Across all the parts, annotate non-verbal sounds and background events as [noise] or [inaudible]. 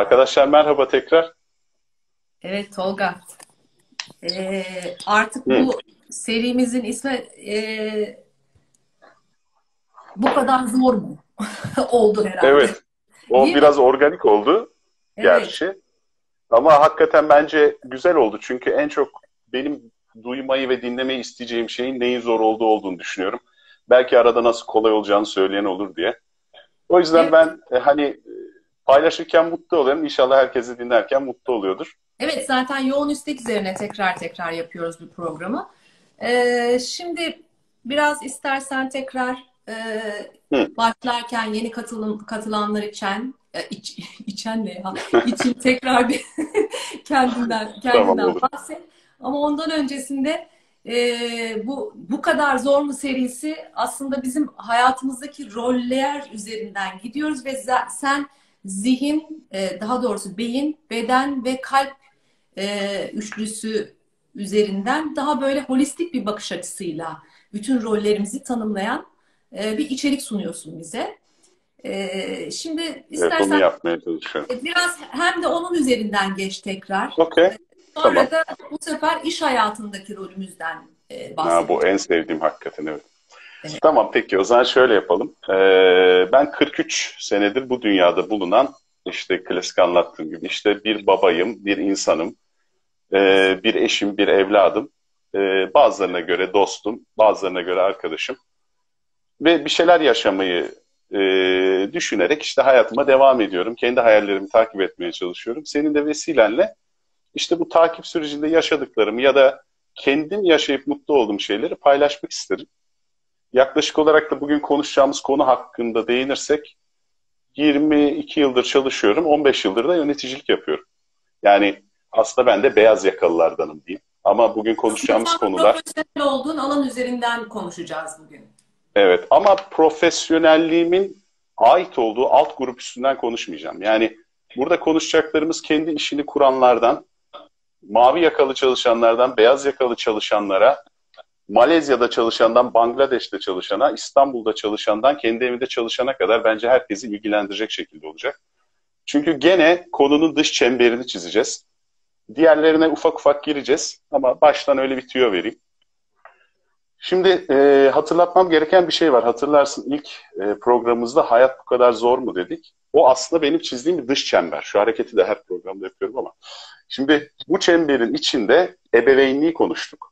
Arkadaşlar merhaba tekrar. Evet Tolga. Ee, artık Hı. bu serimizin ismi e, bu kadar zor mu? [laughs] oldu herhalde. Evet. O Değil biraz mi? organik oldu evet. gerçi. Ama hakikaten bence güzel oldu. Çünkü en çok benim duymayı ve dinlemeyi isteyeceğim şeyin neyin zor olduğu olduğunu düşünüyorum. Belki arada nasıl kolay olacağını söyleyen olur diye. O yüzden evet. ben e, hani paylaşırken mutlu oluyorum. İnşallah herkesi dinlerken mutlu oluyordur. Evet zaten yoğun istek üzerine tekrar tekrar yapıyoruz bu programı. Ee, şimdi biraz istersen tekrar e, başlarken yeni katılım, katılanlar için e, iç, [laughs] içen ne ya? için tekrar bir kendinden [laughs] kendinden tamam, bahset. Ama ondan öncesinde e, bu bu kadar zor mu serisi aslında bizim hayatımızdaki roller üzerinden gidiyoruz ve sen zihin, e, daha doğrusu beyin, beden ve kalp e, üçlüsü üzerinden daha böyle holistik bir bakış açısıyla bütün rollerimizi tanımlayan e, bir içerik sunuyorsun bize. E, şimdi istersen evet, yapmaya çalışıyorum. E, biraz hem de onun üzerinden geç tekrar. Okay. E, sonra tamam. da bu sefer iş hayatındaki rolümüzden e, bahsedelim. Ha, bu en sevdiğim hakikaten evet. Evet. Tamam peki o zaman şöyle yapalım. Ee, ben 43 senedir bu dünyada bulunan işte klasik anlattığım gibi işte bir babayım, bir insanım, e, bir eşim, bir evladım. E, bazılarına göre dostum, bazılarına göre arkadaşım. Ve bir şeyler yaşamayı e, düşünerek işte hayatıma devam ediyorum. Kendi hayallerimi takip etmeye çalışıyorum. Senin de vesilenle işte bu takip sürecinde yaşadıklarımı ya da kendim yaşayıp mutlu olduğum şeyleri paylaşmak isterim. Yaklaşık olarak da bugün konuşacağımız konu hakkında değinirsek 22 yıldır çalışıyorum, 15 yıldır da yöneticilik yapıyorum. Yani aslında ben de beyaz yakalılardanım diyeyim. Ama bugün konuşacağımız Sen konular... Profesyonel olduğun alan üzerinden konuşacağız bugün. Evet ama profesyonelliğimin ait olduğu alt grup üstünden konuşmayacağım. Yani burada konuşacaklarımız kendi işini kuranlardan, mavi yakalı çalışanlardan, beyaz yakalı çalışanlara, Malezya'da çalışandan, Bangladeş'te çalışana, İstanbul'da çalışandan, kendi evinde çalışana kadar bence herkesi ilgilendirecek şekilde olacak. Çünkü gene konunun dış çemberini çizeceğiz. Diğerlerine ufak ufak gireceğiz ama baştan öyle bir tüyo vereyim. Şimdi e, hatırlatmam gereken bir şey var. Hatırlarsın ilk e, programımızda hayat bu kadar zor mu dedik. O aslında benim çizdiğim bir dış çember. Şu hareketi de her programda yapıyorum ama. Şimdi bu çemberin içinde ebeveynliği konuştuk.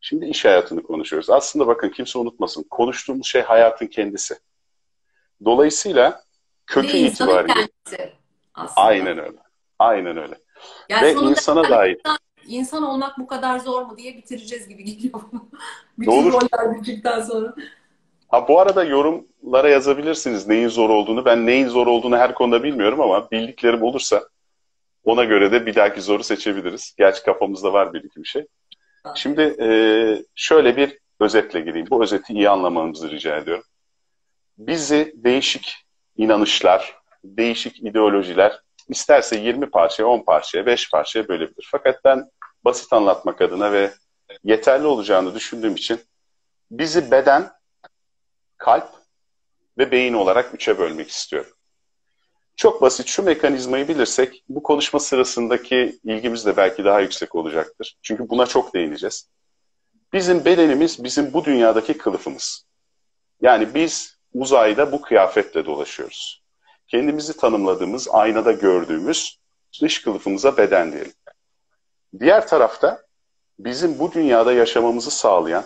Şimdi iş hayatını konuşuyoruz. Aslında bakın kimse unutmasın. Konuştuğumuz şey hayatın kendisi. Dolayısıyla kökü itibariyle. Aynen öyle. Aynen öyle. Yani Ve insana dair. İnsan olmak bu kadar zor mu diye bitireceğiz gibi geliyor. [laughs] Bütün Olur. roller bittikten sonra. Ha, bu arada yorumlara yazabilirsiniz neyin zor olduğunu. Ben neyin zor olduğunu her konuda bilmiyorum ama bildiklerim olursa ona göre de bir dahaki zoru seçebiliriz. Gerçi kafamızda var bir iki bir şey. Şimdi e, şöyle bir özetle gireyim. Bu özeti iyi anlamamızı rica ediyorum. Bizi değişik inanışlar, değişik ideolojiler isterse 20 parçaya, 10 parçaya, 5 parçaya bölebilir. Fakat ben basit anlatmak adına ve yeterli olacağını düşündüğüm için bizi beden, kalp ve beyin olarak üçe bölmek istiyorum. Çok basit şu mekanizmayı bilirsek bu konuşma sırasındaki ilgimiz de belki daha yüksek olacaktır. Çünkü buna çok değineceğiz. Bizim bedenimiz bizim bu dünyadaki kılıfımız. Yani biz uzayda bu kıyafetle dolaşıyoruz. Kendimizi tanımladığımız, aynada gördüğümüz dış kılıfımıza beden diyelim. Diğer tarafta bizim bu dünyada yaşamamızı sağlayan,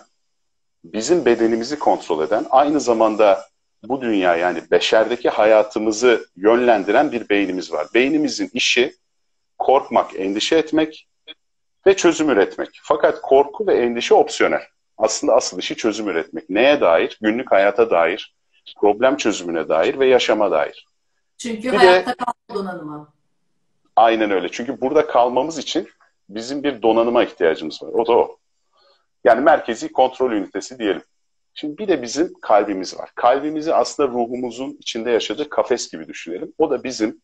bizim bedenimizi kontrol eden, aynı zamanda bu dünya yani beşerdeki hayatımızı yönlendiren bir beynimiz var. Beynimizin işi korkmak, endişe etmek ve çözüm üretmek. Fakat korku ve endişe opsiyonel. Aslında asıl işi çözüm üretmek. Neye dair? Günlük hayata dair, problem çözümüne dair ve yaşama dair. Çünkü bir hayatta de, kalma donanımı. Aynen öyle. Çünkü burada kalmamız için bizim bir donanıma ihtiyacımız var. O da o. Yani merkezi kontrol ünitesi diyelim. Şimdi bir de bizim kalbimiz var. Kalbimizi aslında ruhumuzun içinde yaşadığı kafes gibi düşünelim. O da bizim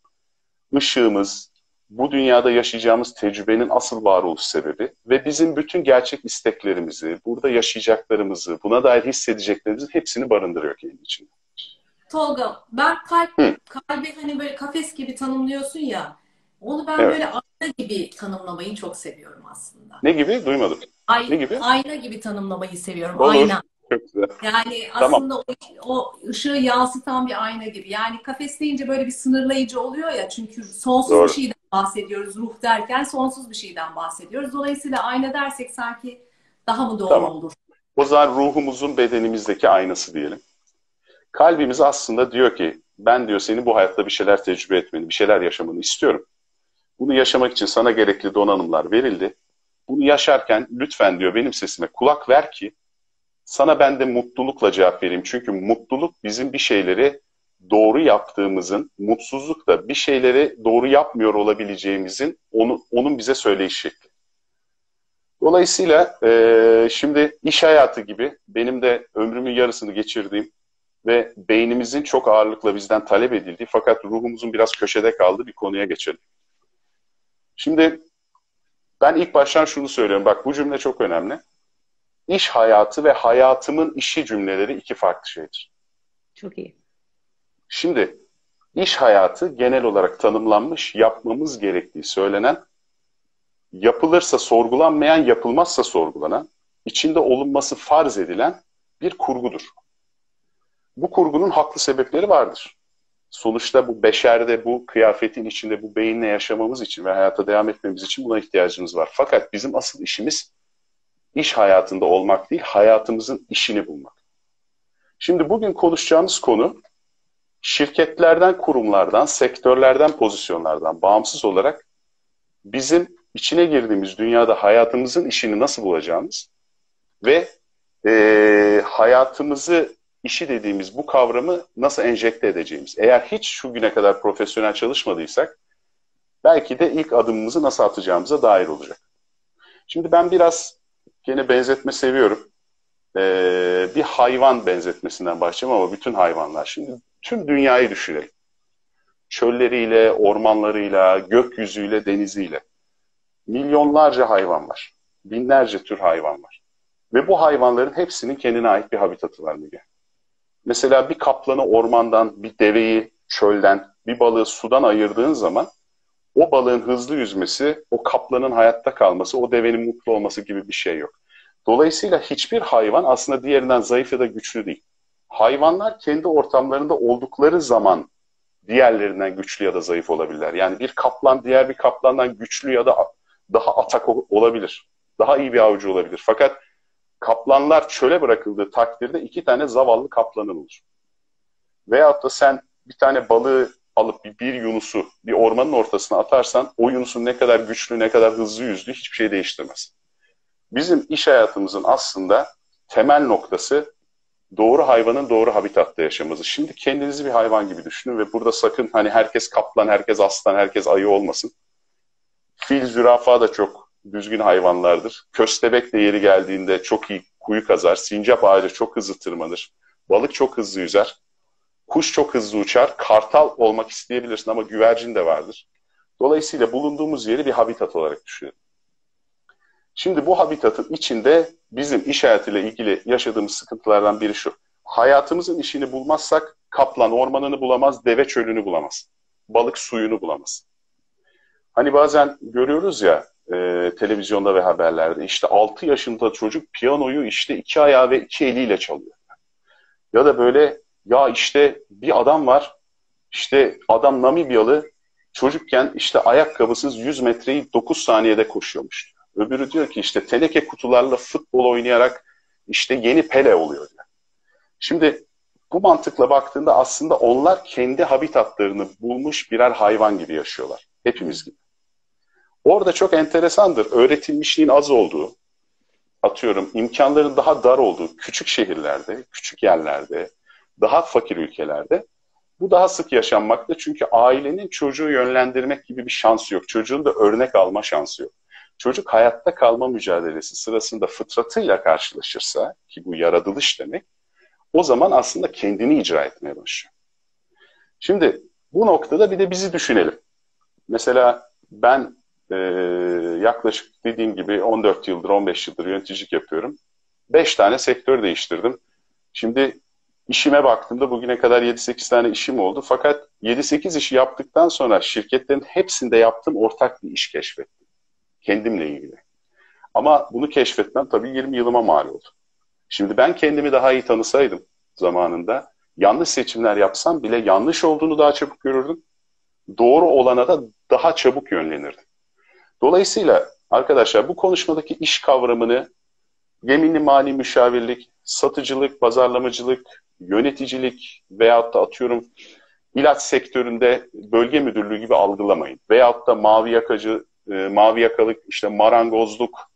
ışığımız, bu dünyada yaşayacağımız tecrübenin asıl varoluş sebebi ve bizim bütün gerçek isteklerimizi, burada yaşayacaklarımızı, buna dair hissedeceklerimizin hepsini barındırıyor kendi içinde. Tolga, ben kalp, Hı. kalbi hani böyle kafes gibi tanımlıyorsun ya. Onu ben evet. böyle ayna gibi tanımlamayı çok seviyorum aslında. Ne gibi? Duymadım. Ay, ne gibi? Ayna gibi tanımlamayı seviyorum. Olur. Ayna. Çok güzel. Yani aslında tamam. o, o ışığı yansıtan bir ayna gibi. Yani kafes deyince böyle bir sınırlayıcı oluyor ya. Çünkü sonsuz Doğru. bir şeyden bahsediyoruz. Ruh derken sonsuz bir şeyden bahsediyoruz. Dolayısıyla ayna dersek sanki daha mı doğru tamam. olur? O zaman ruhumuzun bedenimizdeki aynası diyelim. Kalbimiz aslında diyor ki ben diyor seni bu hayatta bir şeyler tecrübe etmeni, bir şeyler yaşamanı istiyorum. Bunu yaşamak için sana gerekli donanımlar verildi. Bunu yaşarken lütfen diyor benim sesime kulak ver ki sana ben de mutlulukla cevap vereyim. Çünkü mutluluk bizim bir şeyleri doğru yaptığımızın, mutsuzluk da bir şeyleri doğru yapmıyor olabileceğimizin onu, onun bize söyleyiş şekli. Dolayısıyla e, şimdi iş hayatı gibi benim de ömrümün yarısını geçirdiğim ve beynimizin çok ağırlıkla bizden talep edildiği fakat ruhumuzun biraz köşede kaldığı bir konuya geçelim. Şimdi ben ilk baştan şunu söylüyorum. Bak bu cümle çok önemli. İş hayatı ve hayatımın işi cümleleri iki farklı şeydir. Çok iyi. Şimdi iş hayatı genel olarak tanımlanmış, yapmamız gerektiği söylenen, yapılırsa sorgulanmayan, yapılmazsa sorgulanan, içinde olunması farz edilen bir kurgudur. Bu kurgunun haklı sebepleri vardır. Sonuçta bu beşerde, bu kıyafetin içinde, bu beyinle yaşamamız için ve hayata devam etmemiz için buna ihtiyacımız var. Fakat bizim asıl işimiz iş hayatında olmak değil, hayatımızın işini bulmak. Şimdi bugün konuşacağımız konu şirketlerden, kurumlardan, sektörlerden, pozisyonlardan bağımsız olarak bizim içine girdiğimiz dünyada hayatımızın işini nasıl bulacağımız ve e, hayatımızı işi dediğimiz bu kavramı nasıl enjekte edeceğimiz. Eğer hiç şu güne kadar profesyonel çalışmadıysak belki de ilk adımımızı nasıl atacağımıza dair olacak. Şimdi ben biraz gene benzetme seviyorum. Ee, bir hayvan benzetmesinden başlayayım ama bütün hayvanlar. Şimdi tüm dünyayı düşünelim. Çölleriyle, ormanlarıyla, gökyüzüyle, deniziyle. Milyonlarca hayvan var. Binlerce tür hayvan var. Ve bu hayvanların hepsinin kendine ait bir habitatı var Müge. Mesela bir kaplanı ormandan, bir deveyi çölden, bir balığı sudan ayırdığın zaman o balığın hızlı yüzmesi, o kaplanın hayatta kalması, o devenin mutlu olması gibi bir şey yok. Dolayısıyla hiçbir hayvan aslında diğerinden zayıf ya da güçlü değil. Hayvanlar kendi ortamlarında oldukları zaman diğerlerinden güçlü ya da zayıf olabilirler. Yani bir kaplan diğer bir kaplandan güçlü ya da daha atak olabilir. Daha iyi bir avcı olabilir. Fakat kaplanlar çöle bırakıldığı takdirde iki tane zavallı kaplanın olur. Veyahut da sen bir tane balığı alıp bir, bir yunusu bir ormanın ortasına atarsan o yunusun ne kadar güçlü, ne kadar hızlı yüzdüğü hiçbir şey değiştirmez. Bizim iş hayatımızın aslında temel noktası doğru hayvanın doğru habitatta yaşaması. Şimdi kendinizi bir hayvan gibi düşünün ve burada sakın hani herkes kaplan, herkes aslan, herkes ayı olmasın. Fil, zürafa da çok düzgün hayvanlardır. Köstebek de yeri geldiğinde çok iyi kuyu kazar. Sincap ağacı çok hızlı tırmanır. Balık çok hızlı yüzer. Kuş çok hızlı uçar. Kartal olmak isteyebilirsin ama güvercin de vardır. Dolayısıyla bulunduğumuz yeri bir habitat olarak düşünelim. Şimdi bu habitatın içinde bizim iş hayatıyla ilgili yaşadığımız sıkıntılardan biri şu. Hayatımızın işini bulmazsak kaplan ormanını bulamaz, deve çölünü bulamaz. Balık suyunu bulamaz. Hani bazen görüyoruz ya e, televizyonda ve haberlerde işte 6 yaşında çocuk piyanoyu işte iki ayağı ve iki eliyle çalıyor. Ya da böyle ya işte bir adam var işte adam Namibyalı çocukken işte ayakkabısız 100 metreyi 9 saniyede koşuyormuş. Öbürü diyor ki işte teneke kutularla futbol oynayarak işte yeni Pele oluyor. Diyor. Şimdi bu mantıkla baktığında aslında onlar kendi habitatlarını bulmuş birer hayvan gibi yaşıyorlar. Hepimiz gibi. Orada çok enteresandır. Öğretilmişliğin az olduğu, atıyorum imkanların daha dar olduğu küçük şehirlerde, küçük yerlerde, daha fakir ülkelerde bu daha sık yaşanmakta. Çünkü ailenin çocuğu yönlendirmek gibi bir şansı yok. Çocuğun da örnek alma şansı yok. Çocuk hayatta kalma mücadelesi sırasında fıtratıyla karşılaşırsa, ki bu yaratılış demek, o zaman aslında kendini icra etmeye başlıyor. Şimdi bu noktada bir de bizi düşünelim. Mesela ben e, yaklaşık dediğim gibi 14 yıldır, 15 yıldır yöneticilik yapıyorum. 5 tane sektör değiştirdim. Şimdi işime baktığımda bugüne kadar 7-8 tane işim oldu. Fakat 7-8 işi yaptıktan sonra şirketlerin hepsinde yaptığım ortak bir iş keşfettim. Kendimle ilgili. Ama bunu keşfetmem tabii 20 yılıma mal oldu. Şimdi ben kendimi daha iyi tanısaydım zamanında yanlış seçimler yapsam bile yanlış olduğunu daha çabuk görürdüm. Doğru olana da daha çabuk yönlenirdim. Dolayısıyla arkadaşlar bu konuşmadaki iş kavramını yeminli mali müşavirlik, satıcılık, pazarlamacılık, yöneticilik veyahut da atıyorum ilaç sektöründe bölge müdürlüğü gibi algılamayın. Veyahut da mavi yakacı, e, mavi yakalık, işte marangozluk,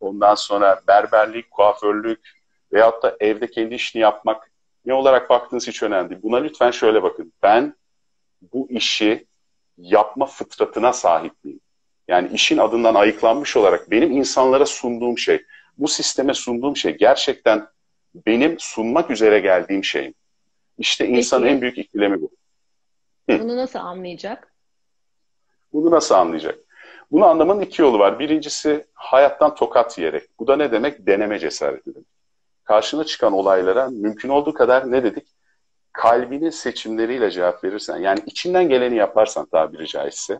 ondan sonra berberlik, kuaförlük veyahut da evde kendi işini yapmak ne olarak baktığınız hiç önemli değil. Buna lütfen şöyle bakın. Ben bu işi yapma fıtratına sahip miyim? Yani işin adından ayıklanmış olarak benim insanlara sunduğum şey, bu sisteme sunduğum şey gerçekten benim sunmak üzere geldiğim şeyim. İşte insanın Peki. en büyük ikilemi bu. Hı. Bunu nasıl anlayacak? Bunu nasıl anlayacak? Bunu anlamanın iki yolu var. Birincisi hayattan tokat yiyerek. Bu da ne demek? Deneme cesareti demek. Karşına çıkan olaylara mümkün olduğu kadar ne dedik? Kalbinin seçimleriyle cevap verirsen, yani içinden geleni yaparsan tabiri caizse,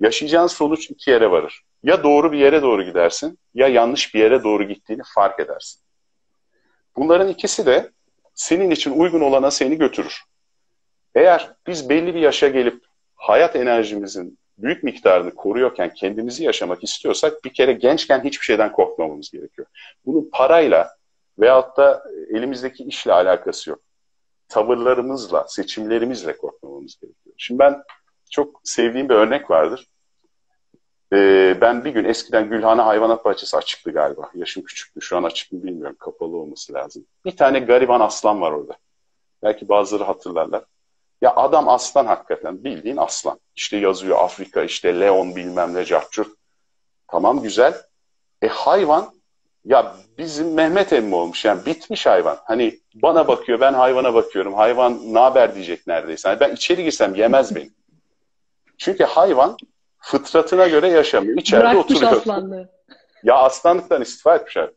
yaşayacağın sonuç iki yere varır. Ya doğru bir yere doğru gidersin, ya yanlış bir yere doğru gittiğini fark edersin. Bunların ikisi de senin için uygun olana seni götürür. Eğer biz belli bir yaşa gelip hayat enerjimizin büyük miktarını koruyorken kendimizi yaşamak istiyorsak bir kere gençken hiçbir şeyden korkmamamız gerekiyor. Bunun parayla veyahut da elimizdeki işle alakası yok. Tavırlarımızla, seçimlerimizle korkmamamız gerekiyor. Şimdi ben çok sevdiğim bir örnek vardır. Ee, ben bir gün eskiden Gülhane Hayvanat Bahçesi açıktı galiba. Yaşım küçüktü. Şu an açık mı bilmiyorum. Kapalı olması lazım. Bir tane gariban aslan var orada. Belki bazıları hatırlarlar. Ya adam aslan hakikaten. Bildiğin aslan. İşte yazıyor Afrika, işte Leon bilmem ne capcur. Tamam güzel. E hayvan ya bizim Mehmet emmi olmuş yani bitmiş hayvan. Hani bana bakıyor ben hayvana bakıyorum. Hayvan ne haber diyecek neredeyse. Yani ben içeri girsem yemez beni. Çünkü hayvan fıtratına göre yaşamıyor. İçeride Bırakmış oturuyor. aslanlığı. Ya aslanlıktan istifa etmiş abi.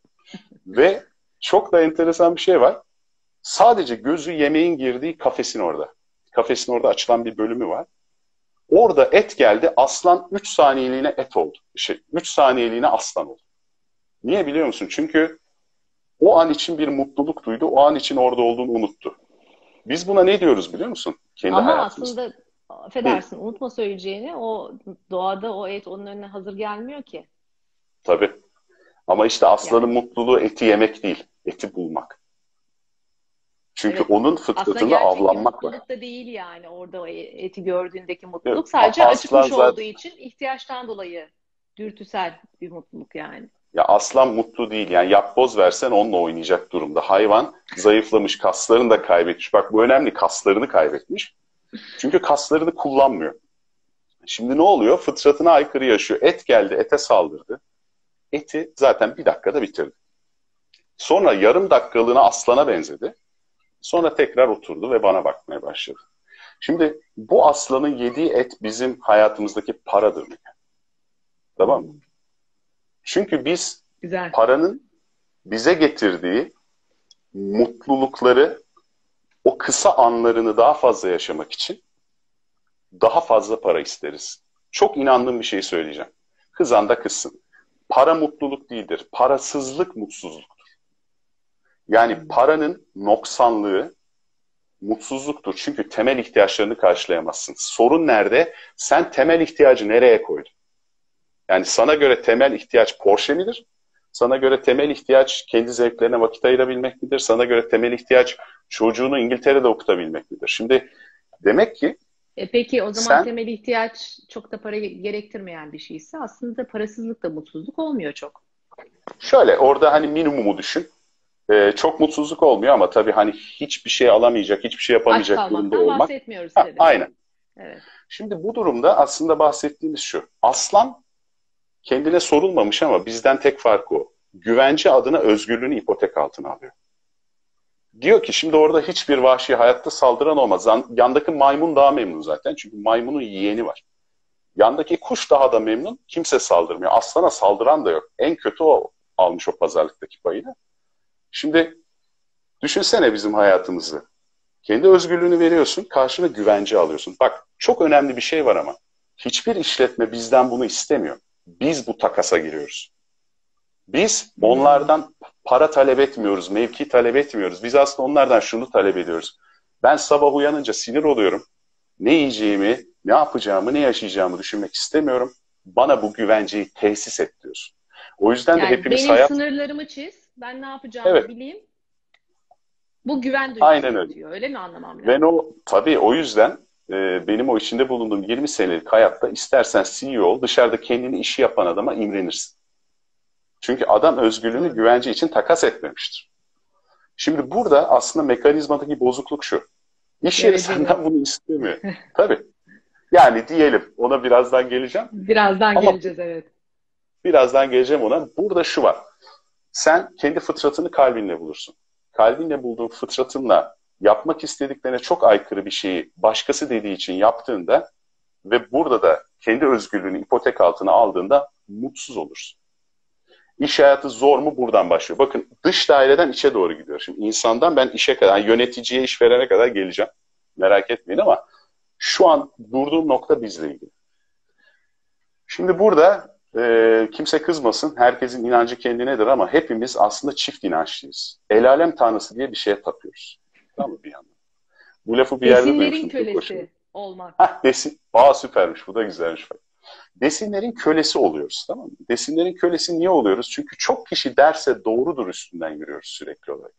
Ve çok da enteresan bir şey var. Sadece gözü yemeğin girdiği kafesin orada. Kafesin orada açılan bir bölümü var. Orada et geldi. Aslan 3 saniyeliğine et oldu. Şey, 3 saniyeliğine aslan oldu. Niye biliyor musun? Çünkü o an için bir mutluluk duydu. O an için orada olduğunu unuttu. Biz buna ne diyoruz biliyor musun? Kendi Ama hayatımızda. aslında affedersin Hı. unutma söyleyeceğini o doğada o et onun önüne hazır gelmiyor ki. Tabii. Ama işte aslanın yani. mutluluğu eti yemek değil. Eti bulmak. Çünkü evet. onun fıtratında avlanmak var. da değil yani orada eti gördüğündeki mutluluk. Evet. Sadece Aslan acıkmış zaten... olduğu için ihtiyaçtan dolayı dürtüsel bir mutluluk yani. Ya aslan mutlu değil. Yani yapboz versen onunla oynayacak durumda. Hayvan zayıflamış, kaslarını da kaybetmiş. Bak bu önemli, kaslarını kaybetmiş. Çünkü kaslarını kullanmıyor. Şimdi ne oluyor? Fıtratına aykırı yaşıyor. Et geldi, ete saldırdı. Eti zaten bir dakikada bitirdi. Sonra yarım dakikalığına aslana benzedi. Sonra tekrar oturdu ve bana bakmaya başladı. Şimdi bu aslanın yediği et bizim hayatımızdaki paradır? Tamam mı? Çünkü biz Güzel. paranın bize getirdiği mutlulukları o kısa anlarını daha fazla yaşamak için daha fazla para isteriz. Çok inandığım bir şey söyleyeceğim. Kızan da kızsın. Para mutluluk değildir. Parasızlık mutsuzluktur. Yani paranın noksanlığı mutsuzluktur. Çünkü temel ihtiyaçlarını karşılayamazsın. Sorun nerede? Sen temel ihtiyacı nereye koydun? Yani sana göre temel ihtiyaç Porsche midir? Sana göre temel ihtiyaç kendi zevklerine vakit ayırabilmek midir? Sana göre temel ihtiyaç çocuğunu İngiltere'de okutabilmek midir? Şimdi demek ki e peki o zaman sen, temel ihtiyaç çok da para gerektirmeyen bir şeyse aslında parasızlık da mutsuzluk olmuyor çok. Şöyle orada hani minimumu düşün. Ee, çok mutsuzluk olmuyor ama tabii hani hiçbir şey alamayacak, hiçbir şey yapamayacak durumda olmak. bahsetmiyoruz ha, Aynen. Evet. Şimdi bu durumda aslında bahsettiğimiz şu. Aslan kendine sorulmamış ama bizden tek farkı o. Güvence adına özgürlüğünü ipotek altına alıyor. Diyor ki şimdi orada hiçbir vahşi hayatta saldıran olmaz. Yandaki maymun daha memnun zaten. Çünkü maymunun yeğeni var. Yandaki kuş daha da memnun. Kimse saldırmıyor. Aslana saldıran da yok. En kötü o almış o pazarlıktaki payını. Şimdi düşünsene bizim hayatımızı. Kendi özgürlüğünü veriyorsun, karşına güvence alıyorsun. Bak çok önemli bir şey var ama. Hiçbir işletme bizden bunu istemiyor. Biz bu takasa giriyoruz. Biz onlardan para talep etmiyoruz, mevki talep etmiyoruz. Biz aslında onlardan şunu talep ediyoruz. Ben sabah uyanınca sinir oluyorum. Ne yiyeceğimi, ne yapacağımı, ne yaşayacağımı düşünmek istemiyorum. Bana bu güvenceyi tesis et diyorsun. O yüzden yani de hepimiz benim hayat... sınırlarımı çiz, ben ne yapacağımı Evet. bileyim. Bu güven duygusu Aynen öyle. diyor. Öyle mi anlamam lazım? Ben o tabii o yüzden e, benim o içinde bulunduğum 20 senelik hayatta istersen CEO ol, dışarıda kendini işi yapan adama imrenirsin. Çünkü adam özgürlüğünü güvence için takas etmemiştir. Şimdi burada aslında mekanizmadaki bozukluk şu. İş yeri senden bunu istemiyor. [laughs] tabii. Yani diyelim ona birazdan geleceğim. Birazdan Ama- geleceğiz evet. Birazdan geleceğim ona. Burada şu var. Sen kendi fıtratını kalbinle bulursun. Kalbinle bulduğun fıtratınla yapmak istediklerine çok aykırı bir şeyi başkası dediği için yaptığında ve burada da kendi özgürlüğünü ipotek altına aldığında mutsuz olursun. İş hayatı zor mu buradan başlıyor. Bakın dış daireden içe doğru gidiyor. Şimdi insandan ben işe kadar, yani yöneticiye iş verene kadar geleceğim. Merak etmeyin ama şu an durduğum nokta bizle ilgili. Şimdi burada e, kimse kızmasın. Herkesin inancı kendinedir ama hepimiz aslında çift inançlıyız. El alem tanrısı diye bir şeye tapıyoruz. Tamam mı bir yandan? Bu lafı bir yerde duymuştum. hoşuma kölesi olmak. Hah, desin. Aa süpermiş. Bu da güzelmiş bak. Desinlerin kölesi oluyoruz tamam mı? Desinlerin kölesi niye oluyoruz? Çünkü çok kişi derse doğrudur üstünden yürüyoruz sürekli olarak.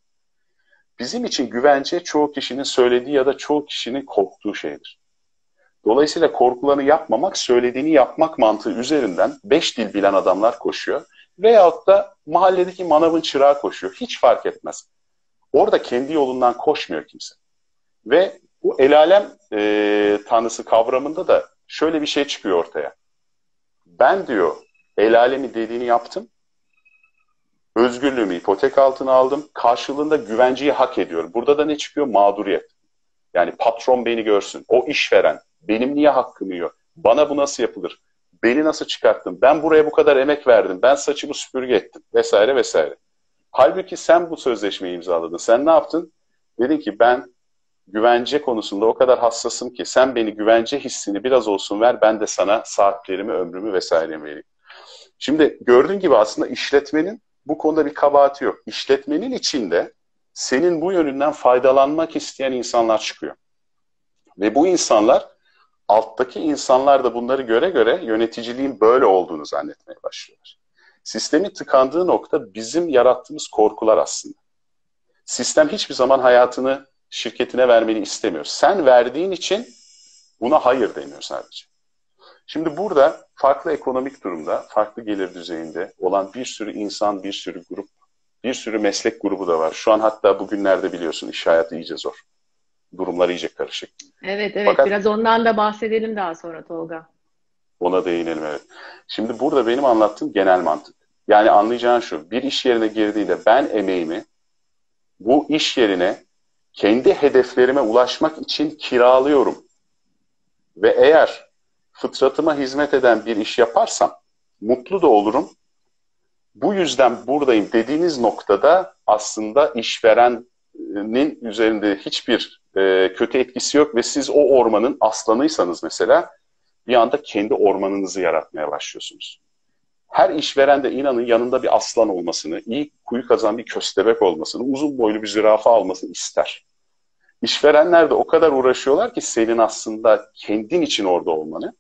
Bizim için güvence çoğu kişinin söylediği ya da çoğu kişinin korktuğu şeydir. Dolayısıyla korkularını yapmamak, söylediğini yapmak mantığı üzerinden beş dil bilen adamlar koşuyor. Veyahut da mahalledeki manavın çırağı koşuyor. Hiç fark etmez. Orada kendi yolundan koşmuyor kimse. Ve bu el alem e, tanrısı kavramında da şöyle bir şey çıkıyor ortaya. Ben diyor el alemi dediğini yaptım. Özgürlüğümü ipotek altına aldım. Karşılığında güvenceyi hak ediyorum. Burada da ne çıkıyor? Mağduriyet. Yani patron beni görsün. O işveren. Benim niye hakkımı yiyor? Bana bu nasıl yapılır? Beni nasıl çıkarttın? Ben buraya bu kadar emek verdim. Ben saçımı süpürge ettim. Vesaire vesaire. Halbuki sen bu sözleşmeyi imzaladın. Sen ne yaptın? Dedin ki ben güvence konusunda o kadar hassasım ki sen beni güvence hissini biraz olsun ver ben de sana saatlerimi, ömrümü vesaire vereyim. Şimdi gördüğün gibi aslında işletmenin bu konuda bir kabahati yok. İşletmenin içinde senin bu yönünden faydalanmak isteyen insanlar çıkıyor. Ve bu insanlar alttaki insanlar da bunları göre göre yöneticiliğin böyle olduğunu zannetmeye başlıyorlar. Sistemin tıkandığı nokta bizim yarattığımız korkular aslında. Sistem hiçbir zaman hayatını şirketine vermeni istemiyor. Sen verdiğin için buna hayır deniyor sadece. Şimdi burada farklı ekonomik durumda, farklı gelir düzeyinde olan bir sürü insan, bir sürü grup, bir sürü meslek grubu da var. Şu an hatta bugünlerde biliyorsun iş hayatı iyice zor. Durumlar iyice karışık. Evet evet Fakat- biraz ondan da bahsedelim daha sonra Tolga. Ona değinelim evet. Şimdi burada benim anlattığım genel mantık. Yani anlayacağın şu, bir iş yerine girdiğinde ben emeğimi bu iş yerine kendi hedeflerime ulaşmak için kiralıyorum. Ve eğer fıtratıma hizmet eden bir iş yaparsam mutlu da olurum. Bu yüzden buradayım dediğiniz noktada aslında işverenin üzerinde hiçbir e, kötü etkisi yok ve siz o ormanın aslanıysanız mesela bir anda kendi ormanınızı yaratmaya başlıyorsunuz. Her işveren de inanın yanında bir aslan olmasını, iyi kuyu kazan bir köstebek olmasını, uzun boylu bir zürafa almasını ister. İşverenler de o kadar uğraşıyorlar ki senin aslında kendin için orada olmanı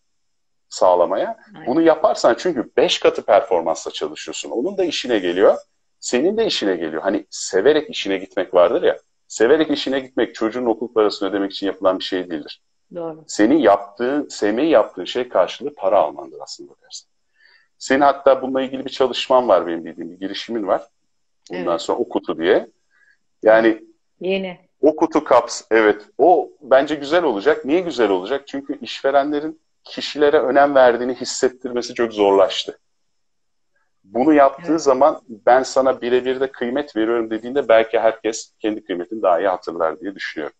sağlamaya. Aynen. Bunu yaparsan çünkü beş katı performansla çalışıyorsun. Onun da işine geliyor, senin de işine geliyor. Hani severek işine gitmek vardır ya, severek işine gitmek çocuğun okul parasını ödemek için yapılan bir şey değildir. Doğru. Senin yaptığın, sevmeyi yaptığın şey karşılığı para almandır aslında bakarsan. Senin hatta bununla ilgili bir çalışman var benim bildiğim bir girişimin var. Bundan Evet. sonra o kutu diye. Yani Yeni. o kutu kaps, evet. O bence güzel olacak. Niye güzel olacak? Çünkü işverenlerin kişilere önem verdiğini hissettirmesi çok zorlaştı. Bunu yaptığı Evet. zaman ben sana birebir de kıymet veriyorum dediğinde belki herkes kendi kıymetini daha iyi hatırlar diye düşünüyorum.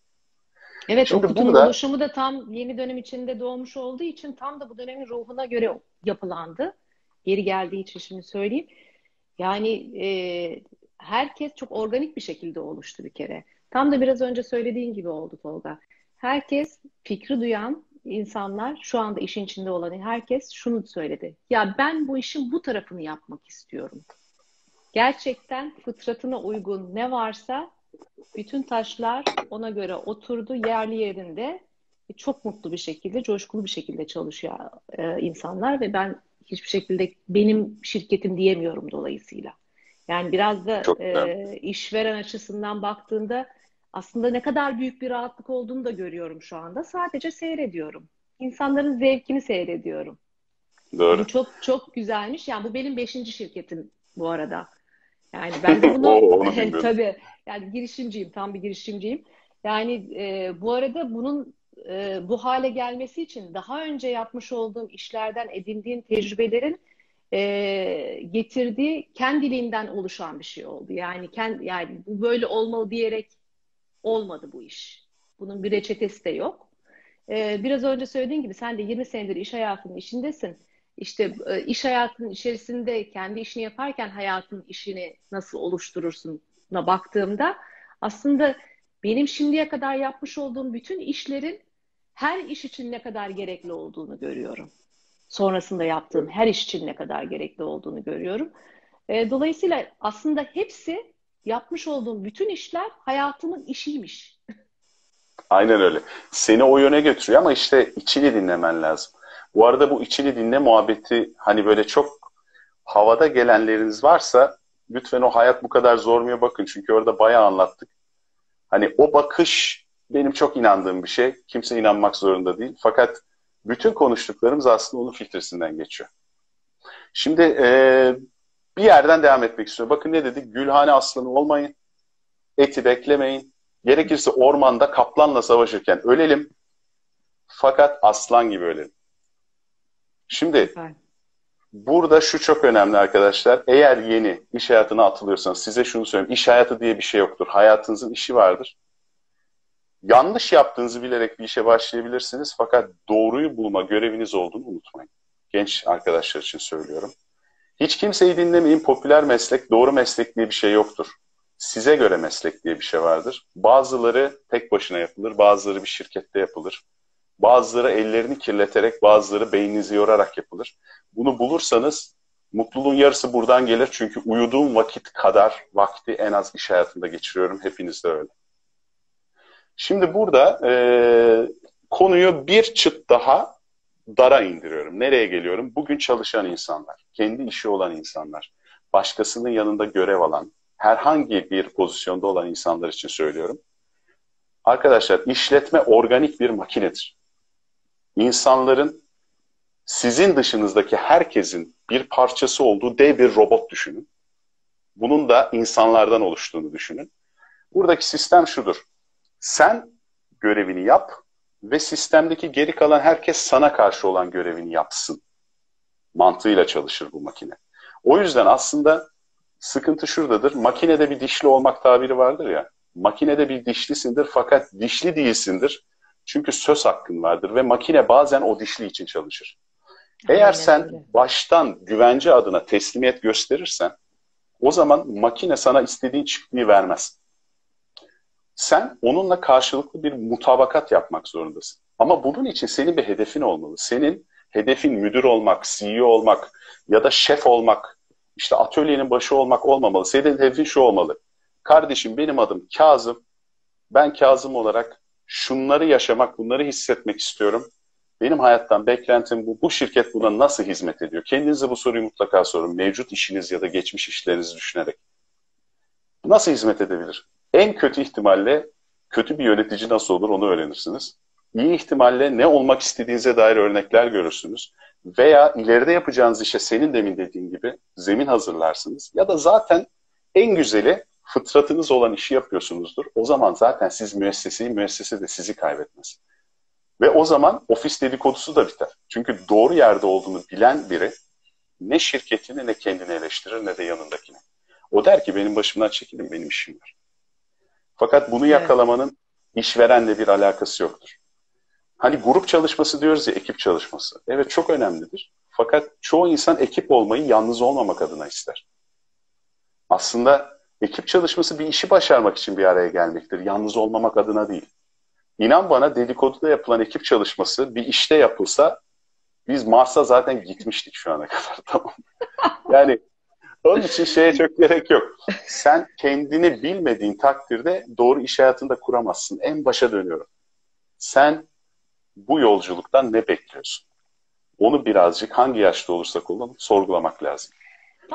Evet Şimdi o kutunun burada- oluşumu da tam yeni dönem içinde doğmuş olduğu için tam da bu dönemin ruhuna göre yapılandı. Geri geldiği için şimdi söyleyeyim. Yani e, herkes çok organik bir şekilde oluştu bir kere. Tam da biraz önce söylediğin gibi oldu Tolga. Herkes fikri duyan insanlar şu anda işin içinde olan herkes şunu söyledi. Ya ben bu işin bu tarafını yapmak istiyorum. Gerçekten fıtratına uygun ne varsa bütün taşlar ona göre oturdu yerli yerinde çok mutlu bir şekilde, coşkulu bir şekilde çalışıyor e, insanlar ve ben hiçbir şekilde benim şirketim diyemiyorum dolayısıyla. Yani biraz da e, işveren açısından baktığında aslında ne kadar büyük bir rahatlık olduğunu da görüyorum şu anda. Sadece seyrediyorum. İnsanların zevkini seyrediyorum. Doğru. Bu çok çok güzelmiş. Yani bu benim beşinci şirketim bu arada. Yani ben de [laughs] bunu [laughs] tabii yani girişimciyim, tam bir girişimciyim. Yani e, bu arada bunun e, bu hale gelmesi için daha önce yapmış olduğum işlerden edindiğim tecrübelerin e, getirdiği kendiliğinden oluşan bir şey oldu. Yani kendi yani bu böyle olmalı diyerek olmadı bu iş. Bunun bir reçetesi de yok. E, biraz önce söylediğin gibi sen de 20 senedir iş hayatının içindesin. İşte e, iş hayatının içerisinde kendi işini yaparken hayatın işini nasıl oluşturursun baktığımda aslında benim şimdiye kadar yapmış olduğum bütün işlerin her iş için ne kadar gerekli olduğunu görüyorum. Sonrasında yaptığım her iş için ne kadar gerekli olduğunu görüyorum. E, dolayısıyla aslında hepsi yapmış olduğum bütün işler hayatımın işiymiş. Aynen öyle. Seni o yöne götürüyor ama işte içini dinlemen lazım. Bu arada bu içini dinle muhabbeti hani böyle çok havada gelenleriniz varsa lütfen o hayat bu kadar zor muya bakın. Çünkü orada bayağı anlattık. Hani o bakış benim çok inandığım bir şey. Kimse inanmak zorunda değil. Fakat bütün konuştuklarımız aslında onun filtresinden geçiyor. Şimdi e, bir yerden devam etmek istiyorum. Bakın ne dedik? Gülhane aslanı olmayın. Eti beklemeyin. Gerekirse ormanda kaplanla savaşırken ölelim. Fakat aslan gibi ölelim. Şimdi burada şu çok önemli arkadaşlar. Eğer yeni iş hayatına atılıyorsanız size şunu söyleyeyim. İş hayatı diye bir şey yoktur. Hayatınızın işi vardır. Yanlış yaptığınızı bilerek bir işe başlayabilirsiniz. Fakat doğruyu bulma göreviniz olduğunu unutmayın. Genç arkadaşlar için söylüyorum. Hiç kimseyi dinlemeyin. Popüler meslek, doğru meslek diye bir şey yoktur. Size göre meslek diye bir şey vardır. Bazıları tek başına yapılır, bazıları bir şirkette yapılır. Bazıları ellerini kirleterek, bazıları beyninizi yorarak yapılır. Bunu bulursanız mutluluğun yarısı buradan gelir. Çünkü uyuduğum vakit kadar vakti en az iş hayatında geçiriyorum. Hepiniz de öyle. Şimdi burada e, konuyu bir çıt daha dara indiriyorum. Nereye geliyorum? Bugün çalışan insanlar, kendi işi olan insanlar, başkasının yanında görev alan, herhangi bir pozisyonda olan insanlar için söylüyorum. Arkadaşlar işletme organik bir makinedir. İnsanların sizin dışınızdaki herkesin bir parçası olduğu dev bir robot düşünün. Bunun da insanlardan oluştuğunu düşünün. Buradaki sistem şudur. Sen görevini yap ve sistemdeki geri kalan herkes sana karşı olan görevini yapsın. Mantığıyla çalışır bu makine. O yüzden aslında sıkıntı şuradadır. Makinede bir dişli olmak tabiri vardır ya. Makinede bir dişlisindir fakat dişli değilsindir. Çünkü söz hakkın vardır ve makine bazen o dişli için çalışır. Eğer Aynen sen baştan güvence adına teslimiyet gösterirsen o zaman makine sana istediğin çıktığı vermez. Sen onunla karşılıklı bir mutabakat yapmak zorundasın. Ama bunun için senin bir hedefin olmalı. Senin hedefin müdür olmak, CEO olmak ya da şef olmak, işte atölyenin başı olmak olmamalı. Senin hedefin şu olmalı. Kardeşim benim adım Kazım. Ben Kazım olarak şunları yaşamak, bunları hissetmek istiyorum. Benim hayattan beklentim bu. Bu şirket buna nasıl hizmet ediyor? Kendinize bu soruyu mutlaka sorun. Mevcut işiniz ya da geçmiş işlerinizi düşünerek. Nasıl hizmet edebilir? En kötü ihtimalle kötü bir yönetici nasıl olur onu öğrenirsiniz. İyi ihtimalle ne olmak istediğinize dair örnekler görürsünüz. Veya ileride yapacağınız işe senin demin dediğin gibi zemin hazırlarsınız. Ya da zaten en güzeli fıtratınız olan işi yapıyorsunuzdur. O zaman zaten siz müesseseyi, müessese de sizi kaybetmez. Ve o zaman ofis dedikodusu da biter. Çünkü doğru yerde olduğunu bilen biri ne şirketini ne kendini eleştirir ne de yanındakini. O der ki benim başımdan çekilin benim işim var. Fakat bunu yakalamanın işverenle bir alakası yoktur. Hani grup çalışması diyoruz ya ekip çalışması. Evet çok önemlidir. Fakat çoğu insan ekip olmayı yalnız olmamak adına ister. Aslında Ekip çalışması bir işi başarmak için bir araya gelmektir. Yalnız olmamak adına değil. İnan bana dedikoduda yapılan ekip çalışması bir işte yapılsa biz Mars'a zaten gitmiştik şu ana kadar [laughs] tamam. yani onun için şeye çok gerek yok. Sen kendini bilmediğin takdirde doğru iş hayatında kuramazsın. En başa dönüyorum. Sen bu yolculuktan ne bekliyorsun? Onu birazcık hangi yaşta olursak olalım sorgulamak lazım.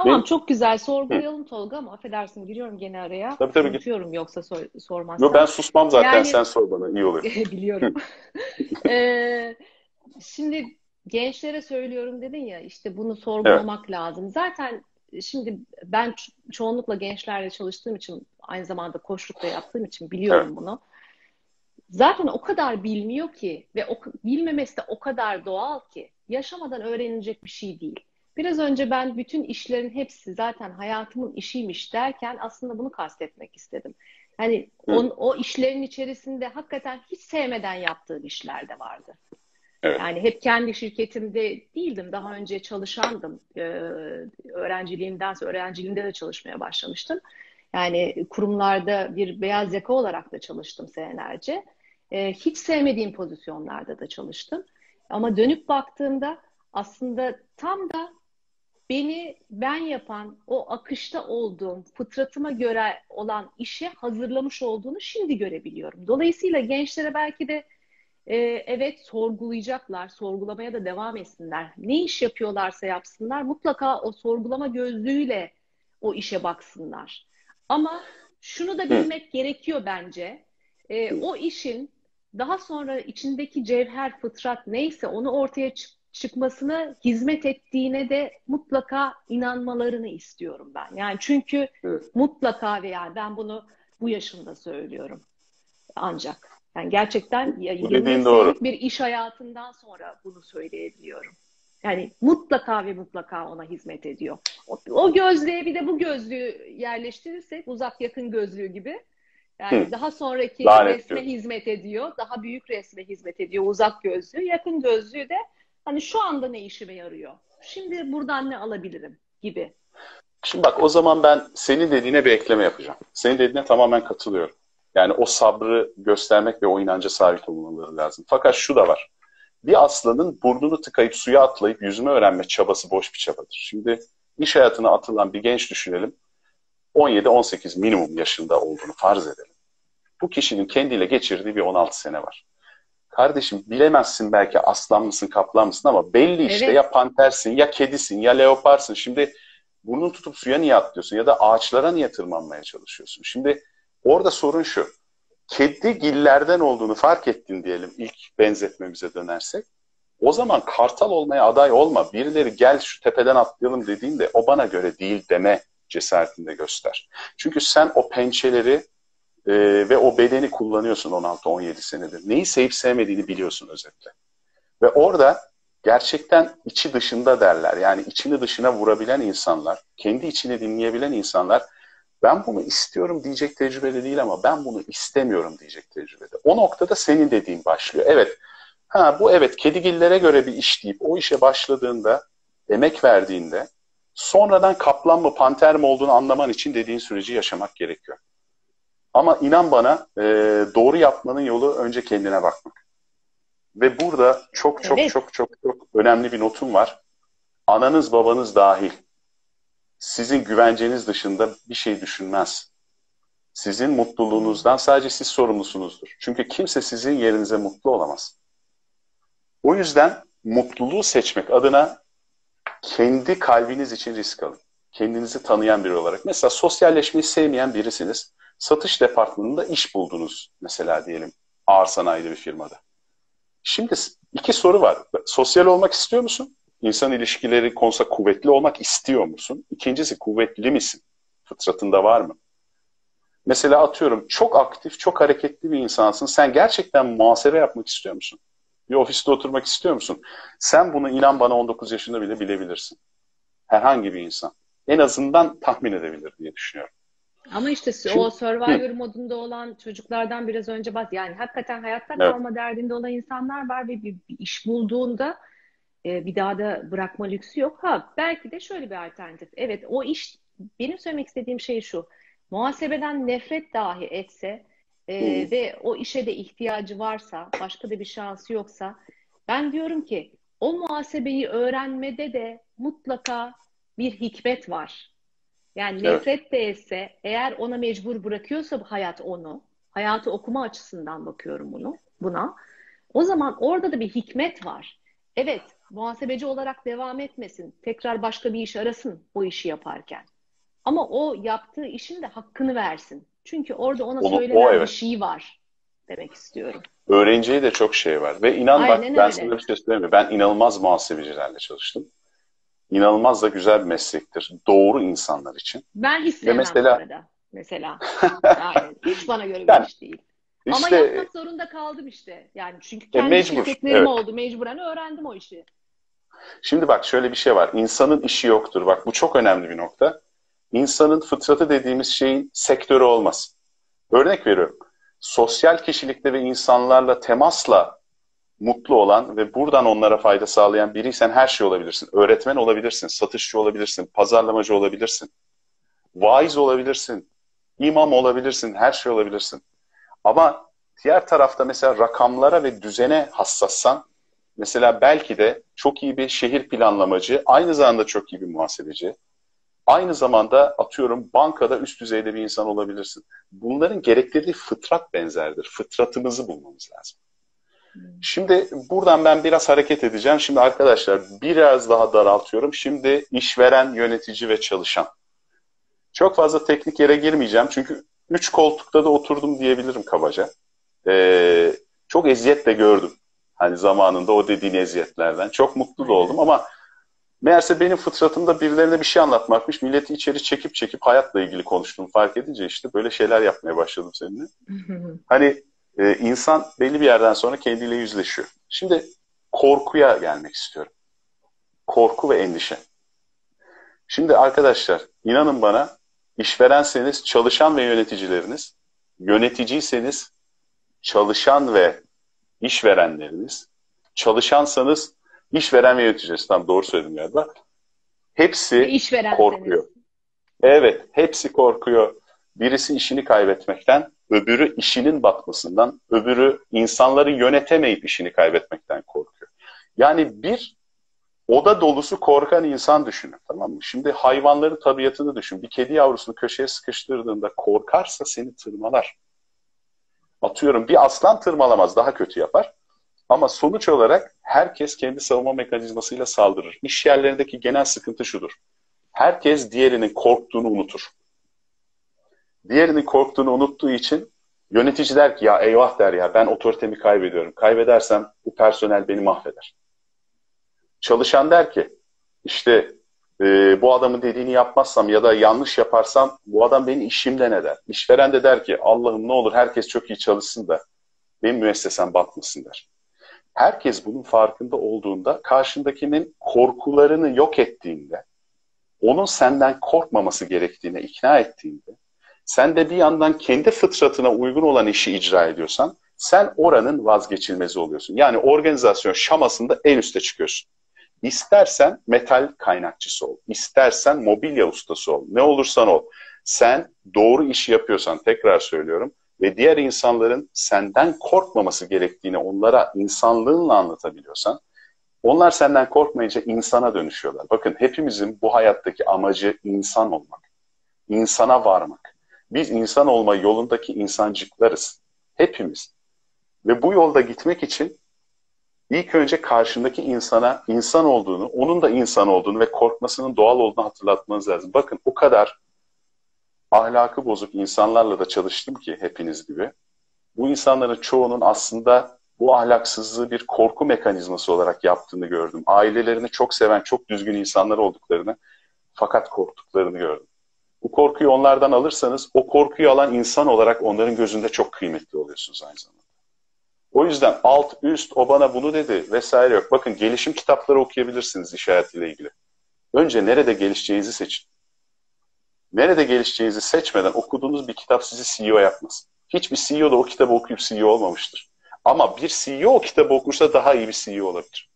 Tamam Benim... çok güzel sorgulayalım Hı. Tolga ama affedersin giriyorum gene araya. Tabii tabii. Unutuyorum yoksa sor, sormazsan. Yok ben susmam zaten yani... sen sor bana iyi olur. [laughs] Biliyorum. [laughs] ee, şimdi gençlere söylüyorum dedin ya işte bunu sorgulamak evet. lazım. Zaten şimdi ben çoğunlukla gençlerle çalıştığım için aynı zamanda koçluk da yaptığım için biliyorum evet. bunu. Zaten o kadar bilmiyor ki ve o, bilmemesi de o kadar doğal ki yaşamadan öğrenilecek bir şey değil. Biraz önce ben bütün işlerin hepsi zaten hayatımın işiymiş derken aslında bunu kastetmek istedim. Hani on, o işlerin içerisinde hakikaten hiç sevmeden yaptığım işler de vardı. Evet. Yani hep kendi şirketimde değildim. Daha önce çalışandım. Ee, öğrenciliğimden sonra öğrenciliğimde de çalışmaya başlamıştım. Yani kurumlarda bir beyaz yaka olarak da çalıştım senelerce. Ee, hiç sevmediğim pozisyonlarda da çalıştım. Ama dönüp baktığımda aslında tam da beni ben yapan, o akışta olduğum, fıtratıma göre olan işe hazırlamış olduğunu şimdi görebiliyorum. Dolayısıyla gençlere belki de e, evet sorgulayacaklar, sorgulamaya da devam etsinler. Ne iş yapıyorlarsa yapsınlar, mutlaka o sorgulama gözlüğüyle o işe baksınlar. Ama şunu da bilmek gerekiyor bence. E, o işin daha sonra içindeki cevher, fıtrat neyse onu ortaya çık çıkmasına hizmet ettiğine de mutlaka inanmalarını istiyorum ben. Yani çünkü evet. mutlaka veya ben bunu bu yaşımda söylüyorum. Ancak yani gerçekten ya, 20 doğru. bir iş hayatından sonra bunu söyleyebiliyorum. Yani mutlaka ve mutlaka ona hizmet ediyor. O, o gözlüğe bir de bu gözlüğü yerleştirirsek uzak yakın gözlüğü gibi yani Hı. daha sonraki Lanet resme diyor. hizmet ediyor. Daha büyük resme hizmet ediyor uzak gözlüğü. Yakın gözlüğü de Hani şu anda ne işime yarıyor? Şimdi buradan ne alabilirim gibi. Şimdi bak o zaman ben senin dediğine bir ekleme yapacağım. Senin dediğine tamamen katılıyorum. Yani o sabrı göstermek ve o inanca sahip olmaları lazım. Fakat şu da var. Bir aslanın burnunu tıkayıp suya atlayıp yüzme öğrenme çabası boş bir çabadır. Şimdi iş hayatına atılan bir genç düşünelim. 17-18 minimum yaşında olduğunu farz edelim. Bu kişinin kendiyle geçirdiği bir 16 sene var. Kardeşim bilemezsin belki aslan mısın kaplan mısın ama belli işte evet. ya pantersin ya kedisin ya leoparsın. Şimdi burnunu tutup suya niye atlıyorsun ya da ağaçlara niye tırmanmaya çalışıyorsun? Şimdi orada sorun şu. Kedi gillerden olduğunu fark ettin diyelim ilk benzetmemize dönersek. O zaman kartal olmaya aday olma. Birileri gel şu tepeden atlayalım dediğinde o bana göre değil deme cesaretinde göster. Çünkü sen o pençeleri e, ve o bedeni kullanıyorsun 16-17 senedir. Neyi sevip sevmediğini biliyorsun özetle. Ve orada gerçekten içi dışında derler. Yani içini dışına vurabilen insanlar, kendi içini dinleyebilen insanlar ben bunu istiyorum diyecek tecrübede değil ama ben bunu istemiyorum diyecek tecrübede. O noktada senin dediğin başlıyor. Evet, ha bu evet kedigillere göre bir iş deyip o işe başladığında, emek verdiğinde sonradan kaplan mı panter mi olduğunu anlaman için dediğin süreci yaşamak gerekiyor. Ama inan bana e, doğru yapmanın yolu önce kendine bakmak. Ve burada çok çok evet. çok çok çok önemli bir notum var. Ananız babanız dahil sizin güvenceniz dışında bir şey düşünmez. Sizin mutluluğunuzdan sadece siz sorumlusunuzdur. Çünkü kimse sizin yerinize mutlu olamaz. O yüzden mutluluğu seçmek adına kendi kalbiniz için risk alın. Kendinizi tanıyan biri olarak. Mesela sosyalleşmeyi sevmeyen birisiniz satış departmanında iş buldunuz mesela diyelim ağır sanayide bir firmada. Şimdi iki soru var. Sosyal olmak istiyor musun? İnsan ilişkileri konusunda kuvvetli olmak istiyor musun? İkincisi kuvvetli misin? Fıtratında var mı? Mesela atıyorum çok aktif, çok hareketli bir insansın. Sen gerçekten muhasebe yapmak istiyor musun? Bir ofiste oturmak istiyor musun? Sen bunu inan bana 19 yaşında bile bilebilirsin. Herhangi bir insan. En azından tahmin edebilir diye düşünüyorum. Ama işte Şimdi, o Survivor hı. modunda olan çocuklardan biraz önce bak yani hakikaten hayatta evet. kalma derdinde olan insanlar var ve bir, bir iş bulduğunda e, bir daha da bırakma lüksü yok. Ha belki de şöyle bir alternatif. Evet o iş benim söylemek istediğim şey şu. muhasebeden nefret dahi etse e, ve o işe de ihtiyacı varsa, başka da bir şansı yoksa ben diyorum ki o muhasebeyi öğrenmede de mutlaka bir hikmet var. Yani evet. nefret de etse eğer ona mecbur bırakıyorsa hayat onu, hayatı okuma açısından bakıyorum bunu buna. O zaman orada da bir hikmet var. Evet, muhasebeci olarak devam etmesin. Tekrar başka bir iş arasın o işi yaparken. Ama o yaptığı işin de hakkını versin. Çünkü orada ona Onu, söylenen o, evet. bir şey var demek istiyorum. Öğrenciye de çok şey var. Ve inan Aynen bak ben öyle. sana bir şey söyleyeyim Ben inanılmaz muhasebecilerle çalıştım. İnanılmaz da güzel bir meslektir. Doğru insanlar için. Ben hiç sevmem mesela... arada. Mesela. [laughs] yani, hiç bana göre bir yani, iş değil. İşte, Ama yapmak zorunda kaldım işte. Yani çünkü e, kendi e, mecbur, şirketlerim evet. oldu. Mecburen öğrendim o işi. Şimdi bak şöyle bir şey var. İnsanın işi yoktur. Bak bu çok önemli bir nokta. İnsanın fıtratı dediğimiz şeyin sektörü olmaz. Örnek veriyorum. Sosyal kişilikte ve insanlarla temasla mutlu olan ve buradan onlara fayda sağlayan biriysen her şey olabilirsin. Öğretmen olabilirsin, satışçı olabilirsin, pazarlamacı olabilirsin, vaiz olabilirsin, imam olabilirsin, her şey olabilirsin. Ama diğer tarafta mesela rakamlara ve düzene hassassan mesela belki de çok iyi bir şehir planlamacı, aynı zamanda çok iyi bir muhasebeci, aynı zamanda atıyorum bankada üst düzeyde bir insan olabilirsin. Bunların gerektirdiği fıtrat benzerdir. Fıtratımızı bulmamız lazım. Şimdi buradan ben biraz hareket edeceğim. Şimdi arkadaşlar biraz daha daraltıyorum. Şimdi işveren, yönetici ve çalışan. Çok fazla teknik yere girmeyeceğim. Çünkü üç koltukta da oturdum diyebilirim kabaca. Ee, çok eziyet de gördüm. Hani zamanında o dediğin eziyetlerden. Çok mutlu da oldum ama meğerse benim fıtratımda birilerine bir şey anlatmakmış. Milleti içeri çekip çekip hayatla ilgili konuştuğumu fark edince işte böyle şeyler yapmaya başladım seninle. hani e, insan belli bir yerden sonra kendiyle yüzleşiyor. Şimdi korkuya gelmek istiyorum. Korku ve endişe. Şimdi arkadaşlar inanın bana işverenseniz çalışan ve yöneticileriniz, yöneticiyseniz çalışan ve işverenleriniz, çalışansanız işveren ve yöneticiniz. Tam doğru söyledim galiba. Hepsi korkuyor. Evet, hepsi korkuyor. Birisi işini kaybetmekten, öbürü işinin batmasından, öbürü insanları yönetemeyip işini kaybetmekten korkuyor. Yani bir oda dolusu korkan insan düşünün. Tamam mı? Şimdi hayvanların tabiatını düşün. Bir kedi yavrusunu köşeye sıkıştırdığında korkarsa seni tırmalar. Atıyorum bir aslan tırmalamaz, daha kötü yapar. Ama sonuç olarak herkes kendi savunma mekanizmasıyla saldırır. İş yerlerindeki genel sıkıntı şudur. Herkes diğerinin korktuğunu unutur. Diğerinin korktuğunu unuttuğu için yönetici der ki ya eyvah der ya ben otoritemi kaybediyorum. Kaybedersem bu personel beni mahveder. Çalışan der ki işte e, bu adamın dediğini yapmazsam ya da yanlış yaparsam bu adam beni işimden eder. İşveren de der ki Allah'ım ne olur herkes çok iyi çalışsın da benim müessesem batmasın der. Herkes bunun farkında olduğunda karşındakinin korkularını yok ettiğinde onun senden korkmaması gerektiğine ikna ettiğinde sen de bir yandan kendi fıtratına uygun olan işi icra ediyorsan sen oranın vazgeçilmezi oluyorsun. Yani organizasyon şamasında en üste çıkıyorsun. İstersen metal kaynakçısı ol, istersen mobilya ustası ol, ne olursan ol. Sen doğru işi yapıyorsan, tekrar söylüyorum, ve diğer insanların senden korkmaması gerektiğini onlara insanlığınla anlatabiliyorsan, onlar senden korkmayınca insana dönüşüyorlar. Bakın hepimizin bu hayattaki amacı insan olmak, insana varmak. Biz insan olma yolundaki insancıklarız. Hepimiz. Ve bu yolda gitmek için ilk önce karşındaki insana insan olduğunu, onun da insan olduğunu ve korkmasının doğal olduğunu hatırlatmanız lazım. Bakın o kadar ahlakı bozuk insanlarla da çalıştım ki hepiniz gibi. Bu insanların çoğunun aslında bu ahlaksızlığı bir korku mekanizması olarak yaptığını gördüm. Ailelerini çok seven, çok düzgün insanlar olduklarını fakat korktuklarını gördüm. Bu korkuyu onlardan alırsanız o korkuyu alan insan olarak onların gözünde çok kıymetli oluyorsunuz aynı zamanda. O yüzden alt, üst, o bana bunu dedi vesaire yok. Bakın gelişim kitapları okuyabilirsiniz iş hayatıyla ilgili. Önce nerede gelişeceğinizi seçin. Nerede gelişeceğinizi seçmeden okuduğunuz bir kitap sizi CEO yapmaz. Hiçbir CEO da o kitabı okuyup CEO olmamıştır. Ama bir CEO o kitabı okursa daha iyi bir CEO olabilir.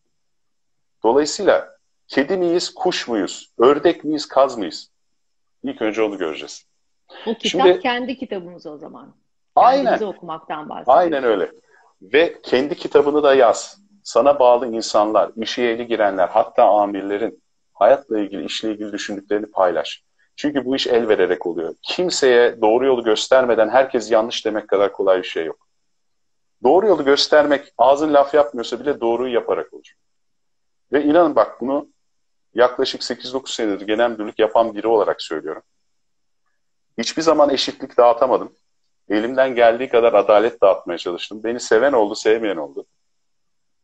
Dolayısıyla kedi miyiz, kuş muyuz, ördek miyiz, kaz mıyız? İlk önce onu göreceğiz. Bu kitap Şimdi, kendi kitabımız o zaman. Aynen. okumaktan bahsediyor. Aynen öyle. Ve kendi kitabını da yaz. Sana bağlı insanlar, işe yeni girenler, hatta amirlerin hayatla ilgili, işle ilgili düşündüklerini paylaş. Çünkü bu iş el vererek oluyor. Kimseye doğru yolu göstermeden herkes yanlış demek kadar kolay bir şey yok. Doğru yolu göstermek ağzın laf yapmıyorsa bile doğruyu yaparak olur. Ve inanın bak bunu yaklaşık 8-9 senedir genel müdürlük yapan biri olarak söylüyorum. Hiçbir zaman eşitlik dağıtamadım. Elimden geldiği kadar adalet dağıtmaya çalıştım. Beni seven oldu, sevmeyen oldu.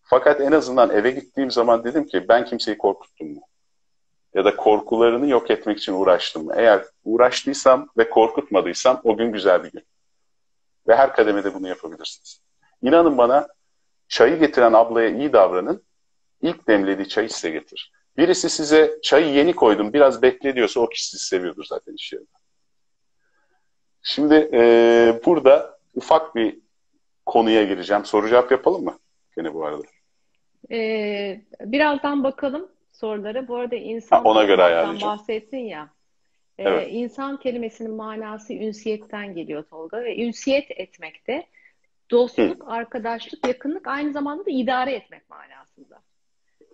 Fakat en azından eve gittiğim zaman dedim ki ben kimseyi korkuttum mu? Ya da korkularını yok etmek için uğraştım mı? Eğer uğraştıysam ve korkutmadıysam o gün güzel bir gün. Ve her kademede bunu yapabilirsiniz. İnanın bana çayı getiren ablaya iyi davranın. İlk demlediği çayı size getir. Birisi size çayı yeni koydum biraz bekle diyorsa o kişi sizi seviyordur zaten iş yerinde. Şimdi e, burada ufak bir konuya gireceğim. Soru cevap yapalım mı? Yine bu arada. Ee, birazdan bakalım soruları. Bu arada insan ha, ona göre ayarlayacağım. bahsettin ya. E, evet. İnsan kelimesinin manası ünsiyetten geliyor Tolga ve ünsiyet etmekte dostluk, Hı. arkadaşlık, yakınlık aynı zamanda da idare etmek manasında.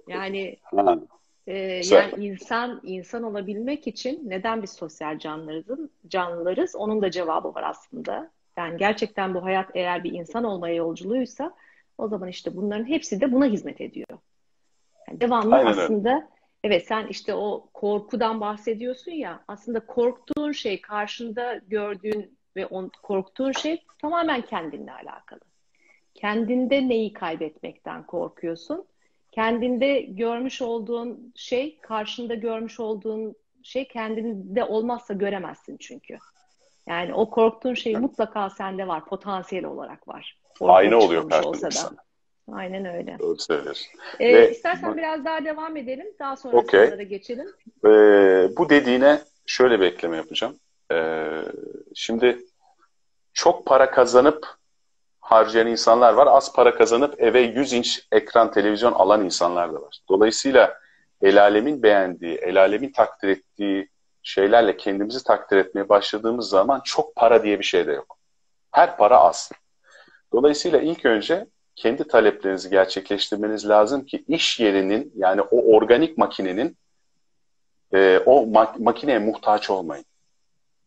Yani ha. E, yani insan insan olabilmek için neden biz sosyal canlılarız? Canlılarız. Onun da cevabı var aslında. Yani gerçekten bu hayat eğer bir insan olmaya yolculuğuysa o zaman işte bunların hepsi de buna hizmet ediyor. Yani devamlı Aynen aslında öyle. evet sen işte o korkudan bahsediyorsun ya aslında korktuğun şey karşında gördüğün ve on, korktuğun şey tamamen kendinle alakalı. Kendinde neyi kaybetmekten korkuyorsun? Kendinde görmüş olduğun şey, karşında görmüş olduğun şey kendinde olmazsa göremezsin çünkü. Yani o korktuğun şey mutlaka sende var, potansiyel olarak var. Aynı oluyor karşında sana. Aynen öyle. Doğru söylüyorsun. Ee, Ve, istersen bu, biraz daha devam edelim. Daha sonra okay. sorulara geçelim. Ee, bu dediğine şöyle bir ekleme yapacağım. Ee, şimdi çok para kazanıp harcayan insanlar var. Az para kazanıp eve 100 inç ekran televizyon alan insanlar da var. Dolayısıyla el alemin beğendiği, el alemin takdir ettiği şeylerle kendimizi takdir etmeye başladığımız zaman çok para diye bir şey de yok. Her para az. Dolayısıyla ilk önce kendi taleplerinizi gerçekleştirmeniz lazım ki iş yerinin yani o organik makinenin e, o mak- makineye muhtaç olmayın.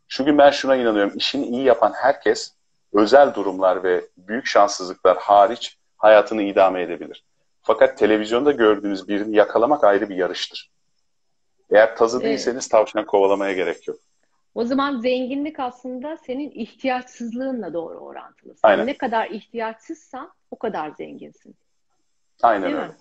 Çünkü ben şuna inanıyorum. işini iyi yapan herkes özel durumlar ve büyük şanssızlıklar hariç hayatını idame edebilir. Fakat televizyonda gördüğünüz birini yakalamak ayrı bir yarıştır. Eğer tazı evet. değilseniz tavşan kovalamaya gerek yok. O zaman zenginlik aslında senin ihtiyaçsızlığınla doğru orantılı. Sen Aynen. ne kadar ihtiyaçsızsan o kadar zenginsin. Aynen Değil öyle. Mi?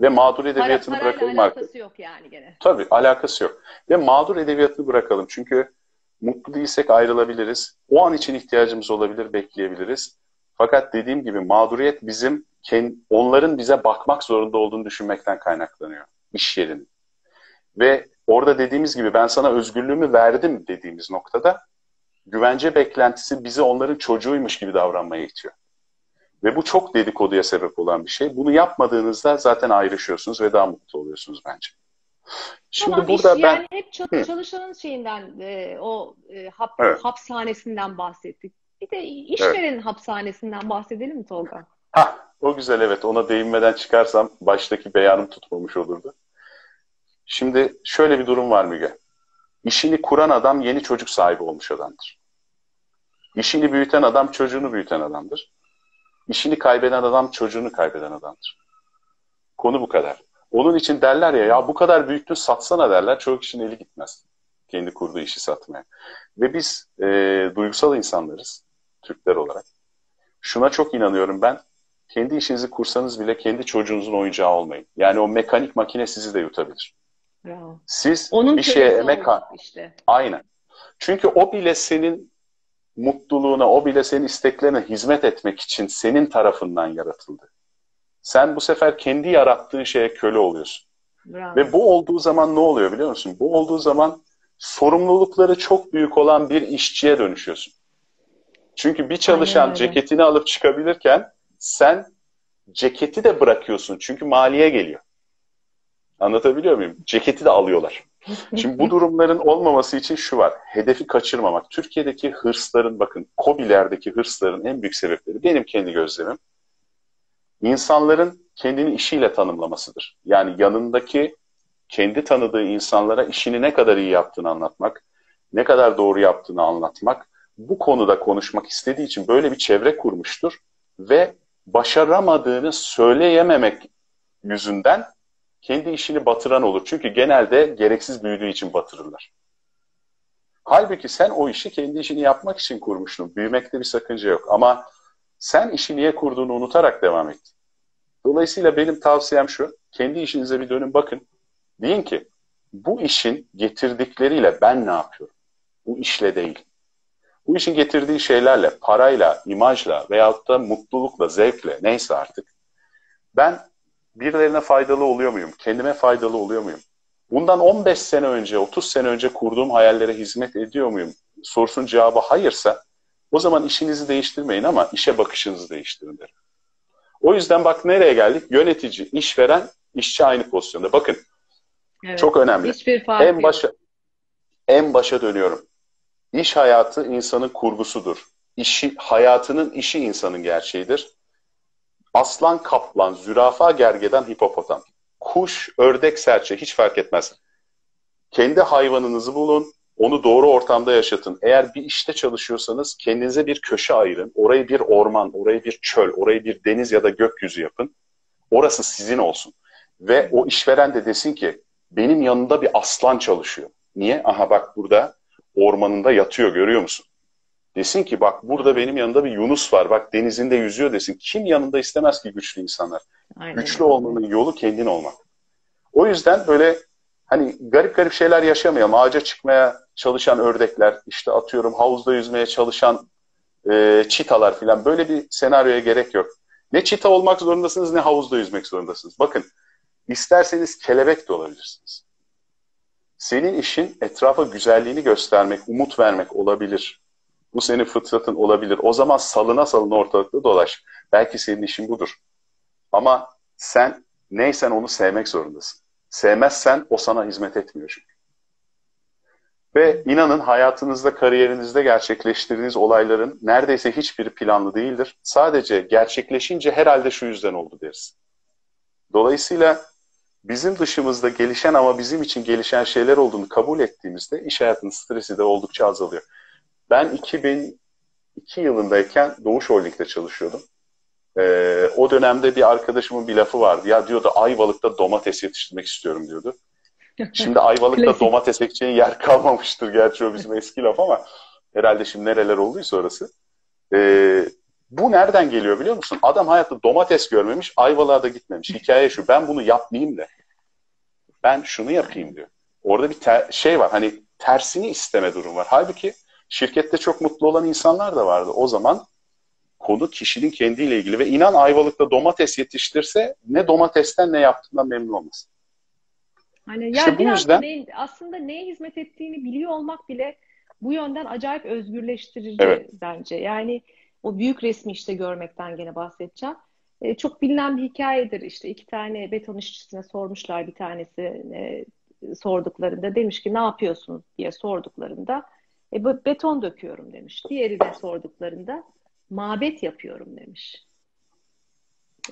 Ve mağdur edebiyatını Para, bırakalım alakası artık. yok yani gene. Tabii alakası yok. Ve mağdur edebiyatını bırakalım. Çünkü mutlu değilsek ayrılabiliriz. O an için ihtiyacımız olabilir, bekleyebiliriz. Fakat dediğim gibi mağduriyet bizim onların bize bakmak zorunda olduğunu düşünmekten kaynaklanıyor. İş yerinin. Ve orada dediğimiz gibi ben sana özgürlüğümü verdim dediğimiz noktada güvence beklentisi bizi onların çocuğuymuş gibi davranmaya itiyor. Ve bu çok dedikoduya sebep olan bir şey. Bunu yapmadığınızda zaten ayrışıyorsunuz ve daha mutlu oluyorsunuz bence. Şimdi tamam, burada iş, ben yani hep çalışanın şeyinden e, o e, hap, evet. hapishanesinden bahsettik. Bir de işverenin evet. hapishanesinden bahsedelim mi Tolga? Ha, o güzel evet. Ona değinmeden çıkarsam baştaki beyanım tutmamış olurdu. Şimdi şöyle bir durum var Müge. İşini kuran adam yeni çocuk sahibi olmuş adamdır. İşini büyüten adam çocuğunu büyüten adamdır. İşini kaybeden adam çocuğunu kaybeden adamdır. Konu bu kadar. Onun için derler ya ya bu kadar büyüktün satsana derler. Çoğu kişinin eli gitmez. Kendi kurduğu işi satmaya. Ve biz e, duygusal insanlarız. Türkler olarak. Şuna çok inanıyorum ben. Kendi işinizi kursanız bile kendi çocuğunuzun oyuncağı olmayın. Yani o mekanik makine sizi de yutabilir. Bravo. Siz Onun bir şeye emek işte. Aynen. Çünkü o bile senin mutluluğuna, o bile senin isteklerine hizmet etmek için senin tarafından yaratıldı. Sen bu sefer kendi yarattığın şeye köle oluyorsun. Bravo. Ve bu olduğu zaman ne oluyor biliyor musun? Bu olduğu zaman sorumlulukları çok büyük olan bir işçiye dönüşüyorsun. Çünkü bir çalışan ceketini alıp çıkabilirken sen ceketi de bırakıyorsun. Çünkü maliye geliyor. Anlatabiliyor muyum? Ceketi de alıyorlar. [laughs] Şimdi bu durumların olmaması için şu var. Hedefi kaçırmamak. Türkiye'deki hırsların bakın COBİ'lerdeki hırsların en büyük sebepleri benim kendi gözlemim. İnsanların kendini işiyle tanımlamasıdır. Yani yanındaki kendi tanıdığı insanlara işini ne kadar iyi yaptığını anlatmak, ne kadar doğru yaptığını anlatmak, bu konuda konuşmak istediği için böyle bir çevre kurmuştur ve başaramadığını söyleyememek yüzünden kendi işini batıran olur. Çünkü genelde gereksiz büyüdüğü için batırırlar. Halbuki sen o işi kendi işini yapmak için kurmuştun. Büyümekte bir sakınca yok. Ama sen işi niye kurduğunu unutarak devam ettin. Dolayısıyla benim tavsiyem şu. Kendi işinize bir dönün bakın. Deyin ki bu işin getirdikleriyle ben ne yapıyorum? Bu işle değil. Bu işin getirdiği şeylerle, parayla, imajla veyahut da mutlulukla, zevkle neyse artık ben birilerine faydalı oluyor muyum? Kendime faydalı oluyor muyum? Bundan 15 sene önce, 30 sene önce kurduğum hayallere hizmet ediyor muyum? Sorusun cevabı hayırsa o zaman işinizi değiştirmeyin ama işe bakışınızı değiştirin derim. O yüzden bak nereye geldik? Yönetici, işveren, işçi aynı pozisyonda. Bakın evet, çok önemli. Hiçbir fark en başa, en başa dönüyorum. İş hayatı insanın kurgusudur. İşi, hayatının işi insanın gerçeğidir. Aslan, kaplan, zürafa, gergedan, hipopotam. Kuş, ördek, serçe hiç fark etmez. Kendi hayvanınızı bulun, onu doğru ortamda yaşatın. Eğer bir işte çalışıyorsanız kendinize bir köşe ayırın. Orayı bir orman, orayı bir çöl, orayı bir deniz ya da gökyüzü yapın. Orası sizin olsun. Ve o işveren de desin ki benim yanında bir aslan çalışıyor. Niye? Aha bak burada ormanında yatıyor görüyor musun? Desin ki bak burada benim yanında bir Yunus var. Bak denizinde yüzüyor desin. Kim yanında istemez ki güçlü insanlar? Aynen. Güçlü olmanın yolu kendin olmak. O yüzden böyle hani garip garip şeyler yaşamayalım. Ağaca çıkmaya çalışan ördekler, işte atıyorum havuzda yüzmeye çalışan e, çitalar filan. Böyle bir senaryoya gerek yok. Ne çita olmak zorundasınız ne havuzda yüzmek zorundasınız. Bakın isterseniz kelebek de olabilirsiniz. Senin işin etrafa güzelliğini göstermek, umut vermek olabilir. Bu senin fıtratın olabilir. O zaman salına salına ortalıkta dolaş. Belki senin işin budur. Ama sen neysen onu sevmek zorundasın. Sevmezsen o sana hizmet etmiyor çünkü. Ve inanın hayatınızda, kariyerinizde gerçekleştirdiğiniz olayların neredeyse hiçbiri planlı değildir. Sadece gerçekleşince herhalde şu yüzden oldu deriz. Dolayısıyla bizim dışımızda gelişen ama bizim için gelişen şeyler olduğunu kabul ettiğimizde iş hayatının stresi de oldukça azalıyor. Ben 2002 yılındayken Doğuş Holding'de çalışıyordum. Ee, o dönemde bir arkadaşımın bir lafı vardı. Ya diyordu Ayvalık'ta domates yetiştirmek istiyorum diyordu. Şimdi Ayvalık'ta domates ekeceğin yer kalmamıştır gerçi o bizim eski laf ama herhalde şimdi nereler olduysa orası. Ee, bu nereden geliyor biliyor musun? Adam hayatta domates görmemiş, Ayvalık'a da gitmemiş. Hikaye şu, ben bunu yapmayayım da. Ben şunu yapayım diyor. Orada bir şey var, hani tersini isteme durum var. Halbuki şirkette çok mutlu olan insanlar da vardı. O zaman konu kişinin kendiyle ilgili ve inan Ayvalık'ta domates yetiştirse ne domatesten ne yaptığından memnun olmasın. Hani işte ya bu yüzden ne, aslında neye hizmet ettiğini biliyor olmak bile bu yönden acayip özgürleştirici evet. bence. Yani o büyük resmi işte görmekten gene bahsedeceğim. E, çok bilinen bir hikayedir işte iki tane beton işçisine sormuşlar bir tanesi e, sorduklarında demiş ki ne yapıyorsunuz diye sorduklarında e, beton döküyorum demiş. Diğeri de sorduklarında mabet yapıyorum demiş.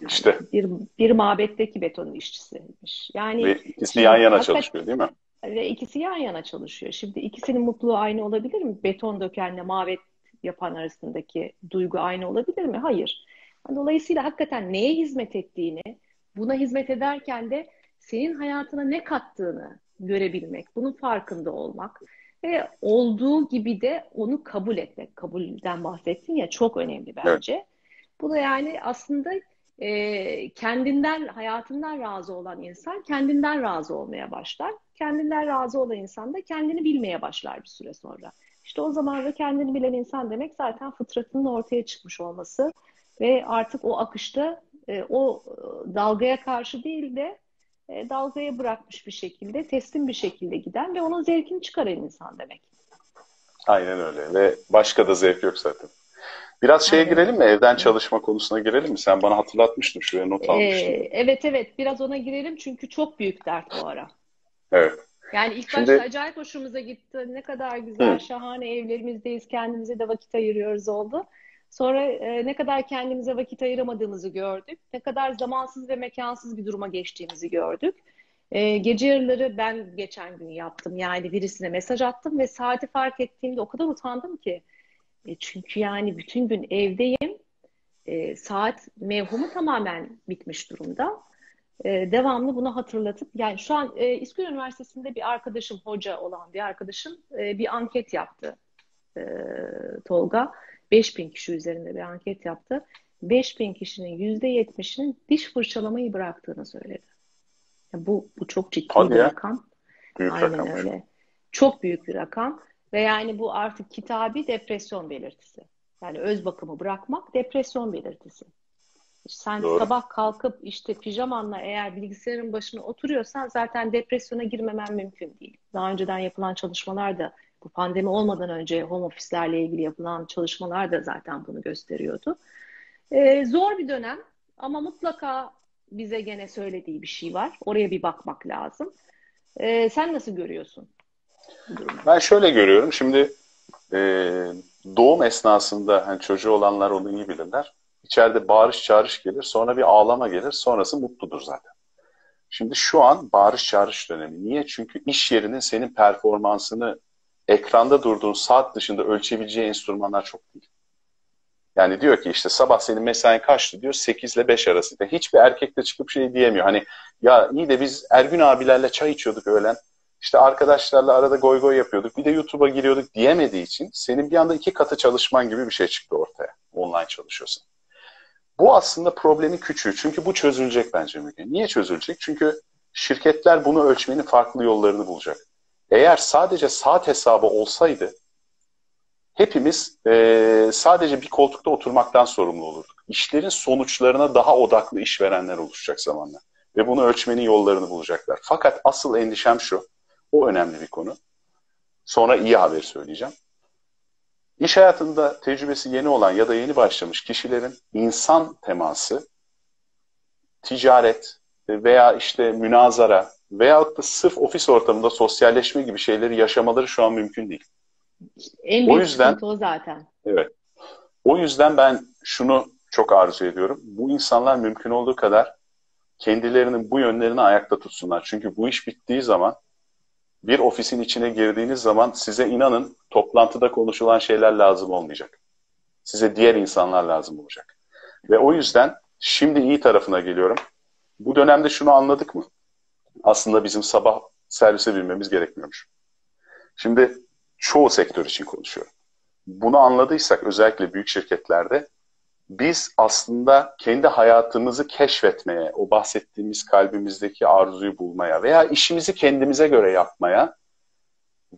Yani işte. Bir, bir mabetteki beton işçisiymiş. Yani ve ikisi yan yana çalışıyor değil mi? Ve ikisi yan yana çalışıyor. Şimdi ikisinin mutluluğu aynı olabilir mi? Beton dökenle mabet yapan arasındaki duygu aynı olabilir mi? Hayır. Dolayısıyla hakikaten neye hizmet ettiğini, buna hizmet ederken de senin hayatına ne kattığını görebilmek, bunun farkında olmak ve olduğu gibi de onu kabul etmek. Kabulden bahsettin ya çok önemli bence. Evet. Bu da yani aslında e, kendinden, hayatından razı olan insan kendinden razı olmaya başlar. Kendinden razı olan insan da kendini bilmeye başlar bir süre sonra. İşte o zaman da kendini bilen insan demek zaten fıtratının ortaya çıkmış olması ve artık o akışta e, o e, dalgaya karşı değil de e, dalgaya bırakmış bir şekilde, teslim bir şekilde giden ve onun zevkini çıkaran insan demek. Aynen öyle ve başka da zevk yok zaten. Biraz şeye Aynen. girelim mi? Evden çalışma konusuna girelim mi? Sen bana hatırlatmıştın. Şuraya not almıştın. Ee, evet evet. Biraz ona girelim çünkü çok büyük dert bu ara. Evet. Yani ilk Şimdi, başta acayip hoşumuza gitti. Ne kadar güzel, hı. şahane evlerimizdeyiz. Kendimize de vakit ayırıyoruz oldu. Sonra e, ne kadar kendimize vakit ayıramadığımızı gördük. Ne kadar zamansız ve mekansız bir duruma geçtiğimizi gördük. E, gece yarıları ben geçen gün yaptım. Yani birisine mesaj attım ve saati fark ettiğimde o kadar utandım ki. E, çünkü yani bütün gün evdeyim. E, saat mevhumu tamamen bitmiş durumda. E, devamlı bunu hatırlatıp yani şu an e, İsküdar Üniversitesi'nde bir arkadaşım, hoca olan bir arkadaşım e, bir anket yaptı e, Tolga. 5000 kişi üzerinde bir anket yaptı. 5000 kişinin %70'inin diş fırçalamayı bıraktığını söyledi. Yani bu, bu çok ciddi Hadi bir ya. rakam. Büyük Aynen rakam. öyle. Çok büyük bir rakam. Ve yani bu artık kitabi depresyon belirtisi. Yani öz bakımı bırakmak depresyon belirtisi. Sen Doğru. sabah kalkıp işte pijamanla eğer bilgisayarın başına oturuyorsan zaten depresyona girmemen mümkün değil. Daha önceden yapılan çalışmalar da bu pandemi olmadan önce home ofislerle ilgili yapılan çalışmalar da zaten bunu gösteriyordu. Ee, zor bir dönem ama mutlaka bize gene söylediği bir şey var. Oraya bir bakmak lazım. Ee, sen nasıl görüyorsun? Ben şöyle görüyorum. Şimdi e, doğum esnasında hani çocuğu olanlar onu iyi bilirler. İçeride bağırış çağırış gelir, sonra bir ağlama gelir, sonrası mutludur zaten. Şimdi şu an bağırış çağırış dönemi. Niye? Çünkü iş yerinin senin performansını ekranda durduğun saat dışında ölçebileceği enstrümanlar çok değil. Yani diyor ki işte sabah senin mesain kaçtı diyor 8 ile 5 arasında. Hiçbir erkek de çıkıp şey diyemiyor. Hani ya iyi de biz Ergün abilerle çay içiyorduk öğlen. İşte arkadaşlarla arada goy goy yapıyorduk. Bir de YouTube'a giriyorduk diyemediği için senin bir anda iki katı çalışman gibi bir şey çıktı ortaya. Online çalışıyorsan. Bu aslında problemin küçüğü. Çünkü bu çözülecek bence Müge. Niye çözülecek? Çünkü şirketler bunu ölçmenin farklı yollarını bulacak. Eğer sadece saat hesabı olsaydı hepimiz e, sadece bir koltukta oturmaktan sorumlu olurduk. İşlerin sonuçlarına daha odaklı işverenler oluşacak zamanla. Ve bunu ölçmenin yollarını bulacaklar. Fakat asıl endişem şu. O önemli bir konu. Sonra iyi haber söyleyeceğim. İş hayatında tecrübesi yeni olan ya da yeni başlamış kişilerin insan teması, ticaret veya işte münazara veya da sırf ofis ortamında sosyalleşme gibi şeyleri yaşamaları şu an mümkün değil. En büyük o yüzden, o zaten. Evet. O yüzden ben şunu çok arzu ediyorum. Bu insanlar mümkün olduğu kadar kendilerinin bu yönlerini ayakta tutsunlar. Çünkü bu iş bittiği zaman bir ofisin içine girdiğiniz zaman size inanın toplantıda konuşulan şeyler lazım olmayacak. Size diğer insanlar lazım olacak. Ve o yüzden şimdi iyi tarafına geliyorum. Bu dönemde şunu anladık mı? Aslında bizim sabah servise binmemiz gerekmiyormuş. Şimdi çoğu sektör için konuşuyorum. Bunu anladıysak özellikle büyük şirketlerde biz aslında kendi hayatımızı keşfetmeye, o bahsettiğimiz kalbimizdeki arzuyu bulmaya veya işimizi kendimize göre yapmaya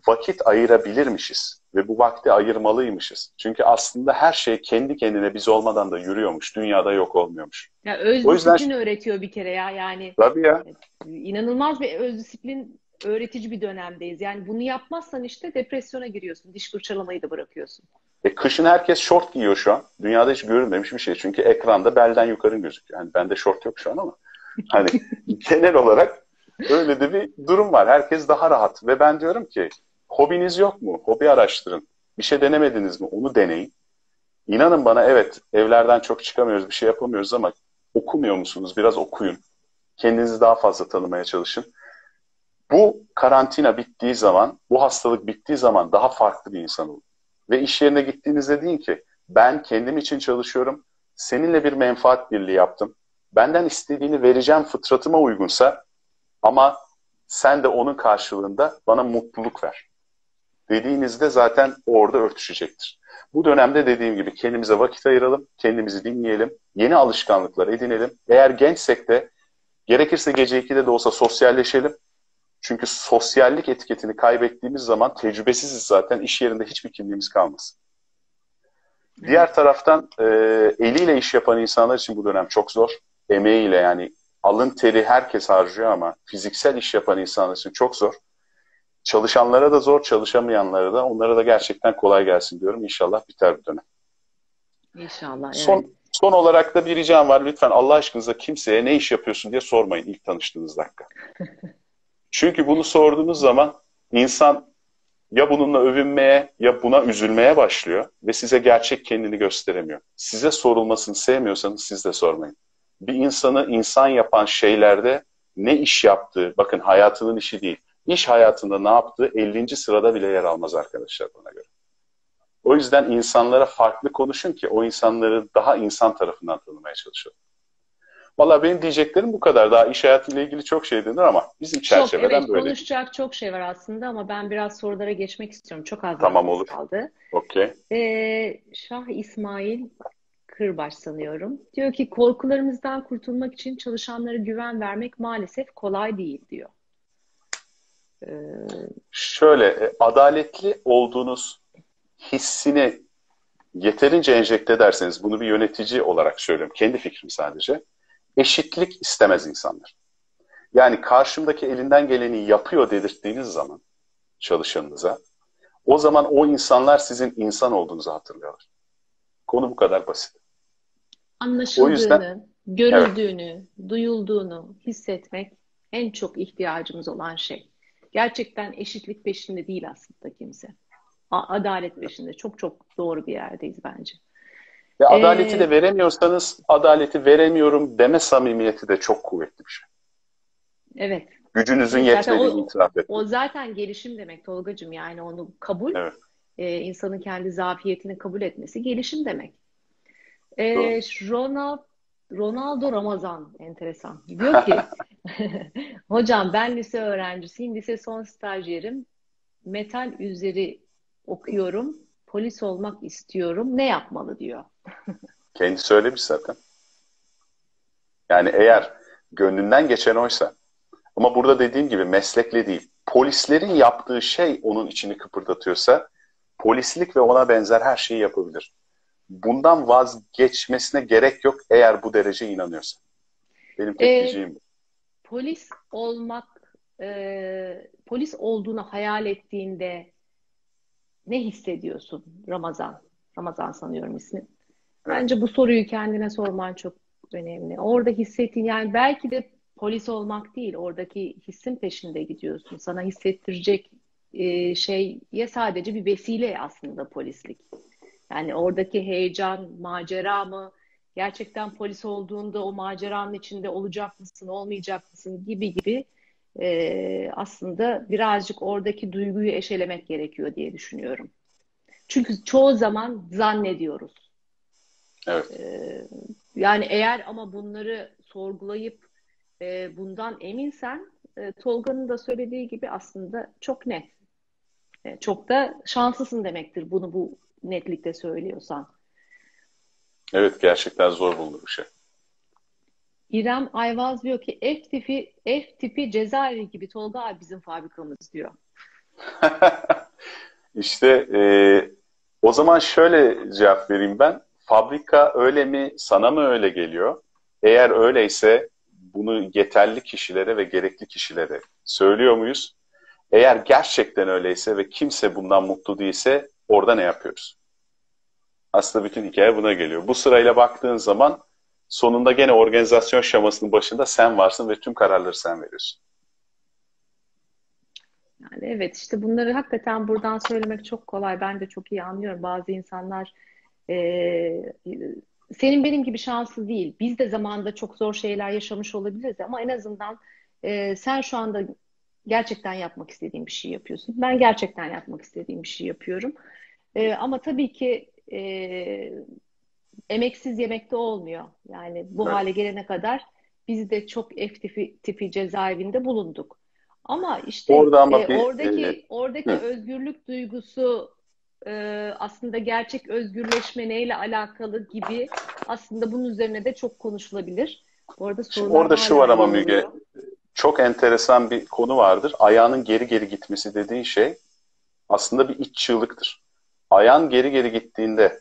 vakit ayırabilirmişiz ve bu vakti ayırmalıymışız. Çünkü aslında her şey kendi kendine biz olmadan da yürüyormuş, dünyada yok olmuyormuş. Ya öz o yüzden... disiplin öğretiyor bir kere ya yani. Tabii ya. İnanılmaz bir öz disiplin öğretici bir dönemdeyiz. Yani bunu yapmazsan işte depresyona giriyorsun. Diş fırçalamayı da bırakıyorsun. E, kışın herkes şort giyiyor şu an. Dünyada hiç görülmemiş bir şey. Çünkü ekranda belden yukarı gözüküyor. Yani bende şort yok şu an ama. [laughs] Hani genel olarak öyle de bir durum var. Herkes daha rahat. Ve ben diyorum ki hobiniz yok mu? Hobi araştırın. Bir şey denemediniz mi? Onu deneyin. İnanın bana evet evlerden çok çıkamıyoruz, bir şey yapamıyoruz ama okumuyor musunuz? Biraz okuyun. Kendinizi daha fazla tanımaya çalışın. Bu karantina bittiği zaman, bu hastalık bittiği zaman daha farklı bir insan olun. Ve iş yerine gittiğinizde deyin ki ben kendim için çalışıyorum, seninle bir menfaat birliği yaptım. Benden istediğini vereceğim fıtratıma uygunsa ama sen de onun karşılığında bana mutluluk ver. Dediğinizde zaten orada örtüşecektir. Bu dönemde dediğim gibi kendimize vakit ayıralım, kendimizi dinleyelim, yeni alışkanlıklar edinelim. Eğer gençsek de gerekirse gece 2'de de olsa sosyalleşelim çünkü sosyallik etiketini kaybettiğimiz zaman tecrübesiziz zaten iş yerinde hiçbir kimliğimiz kalmaz. Diğer taraftan e, eliyle iş yapan insanlar için bu dönem çok zor. Emeğiyle yani alın teri herkes harcıyor ama fiziksel iş yapan insanlar için çok zor. Çalışanlara da zor, çalışamayanlara da onlara da gerçekten kolay gelsin diyorum. İnşallah biter bir dönem. İnşallah. Evet. Son, son olarak da bir ricam var. Lütfen Allah aşkınıza kimseye ne iş yapıyorsun diye sormayın ilk tanıştığınız dakika. [laughs] Çünkü bunu sorduğunuz zaman insan ya bununla övünmeye ya buna üzülmeye başlıyor ve size gerçek kendini gösteremiyor. Size sorulmasını sevmiyorsanız siz de sormayın. Bir insanı insan yapan şeylerde ne iş yaptığı, bakın hayatının işi değil, iş hayatında ne yaptığı 50. sırada bile yer almaz arkadaşlar buna göre. O yüzden insanlara farklı konuşun ki o insanları daha insan tarafından tanımaya çalışalım. Valla benim diyeceklerim bu kadar. Daha iş hayatıyla ilgili çok şey denir ama bizim çerçeveden çok, evet, böyle. Konuşacak çok şey var aslında ama ben biraz sorulara geçmek istiyorum. Çok az tamam, olur. kaldı. Okey. Ee, Şah İsmail Kırbaş sanıyorum. Diyor ki korkularımızdan kurtulmak için çalışanlara güven vermek maalesef kolay değil diyor. Ee... Şöyle e, adaletli olduğunuz hissini yeterince enjekte ederseniz bunu bir yönetici olarak söylüyorum. Kendi fikrim sadece eşitlik istemez insanlar. Yani karşımdaki elinden geleni yapıyor dedirttiğiniz zaman çalışanınıza o zaman o insanlar sizin insan olduğunuzu hatırlıyorlar. Konu bu kadar basit. Anlaşıldığını, yüzden, görüldüğünü, evet. duyulduğunu hissetmek en çok ihtiyacımız olan şey. Gerçekten eşitlik peşinde değil aslında kimse. Adalet peşinde. Çok çok doğru bir yerdeyiz bence. Ve adaleti ee, de veremiyorsanız adaleti veremiyorum deme samimiyeti de çok kuvvetli bir şey. Evet. Gücünüzün yetmediğini itiraf etmek. O zaten gelişim demek Tolgacığım. Yani onu kabul, evet. e, insanın kendi zafiyetini kabul etmesi gelişim demek. E, Ronald, Ronaldo Ramazan enteresan. Diyor ki [laughs] hocam ben lise öğrencisiyim. Lise son stajyerim. Metal üzeri okuyorum. Polis olmak istiyorum. Ne yapmalı diyor. [laughs] Kendi söylemiş zaten. Yani eğer gönlünden geçen oysa ama burada dediğim gibi meslekle değil, polislerin yaptığı şey onun içini kıpırdatıyorsa polislik ve ona benzer her şeyi yapabilir. Bundan vazgeçmesine gerek yok eğer bu derece inanıyorsa. Benim tek ee. Polis olmak, e, polis olduğunu hayal ettiğinde ne hissediyorsun Ramazan? Ramazan sanıyorum ismi. Bence bu soruyu kendine sorman çok önemli. Orada hissettiğin yani belki de polis olmak değil, oradaki hissin peşinde gidiyorsun. Sana hissettirecek e, şey ya sadece bir vesile aslında polislik. Yani oradaki heyecan, macera mı? Gerçekten polis olduğunda o maceranın içinde olacak mısın, olmayacak mısın gibi gibi e, aslında birazcık oradaki duyguyu eşelemek gerekiyor diye düşünüyorum. Çünkü çoğu zaman zannediyoruz. Evet. Ee, yani eğer ama bunları sorgulayıp e, bundan eminsen e, Tolga'nın da söylediği gibi aslında çok net. E, çok da şanslısın demektir bunu bu netlikte söylüyorsan. Evet gerçekten zor bulunur bir şey. İrem Ayvaz diyor ki F tipi, F tipi cezaevi gibi Tolga abi bizim fabrikamız diyor. [laughs] İşte e, o zaman şöyle cevap vereyim ben. Fabrika öyle mi, sana mı öyle geliyor? Eğer öyleyse bunu yeterli kişilere ve gerekli kişilere söylüyor muyuz? Eğer gerçekten öyleyse ve kimse bundan mutlu değilse orada ne yapıyoruz? Aslında bütün hikaye buna geliyor. Bu sırayla baktığın zaman sonunda gene organizasyon şamasının başında sen varsın ve tüm kararları sen veriyorsun. Yani evet işte bunları hakikaten buradan söylemek çok kolay. Ben de çok iyi anlıyorum. Bazı insanlar e, senin benim gibi şanslı değil. Biz de zamanda çok zor şeyler yaşamış olabiliriz ama en azından e, sen şu anda gerçekten yapmak istediğin bir şey yapıyorsun. Ben gerçekten yapmak istediğim bir şey yapıyorum. E, ama tabii ki e, emeksiz yemekte olmuyor. Yani bu evet. hale gelene kadar biz de çok F tipi, tipi cezaevinde bulunduk. Ama işte Orada ama e, bir, oradaki e, oradaki hı. özgürlük duygusu e, aslında gerçek özgürleşme neyle alakalı gibi aslında bunun üzerine de çok konuşulabilir. Orada Orada şu var ama Müge, çok enteresan bir konu vardır. Ayağının geri geri gitmesi dediğin şey aslında bir iç çığlıktır. Ayağın geri geri gittiğinde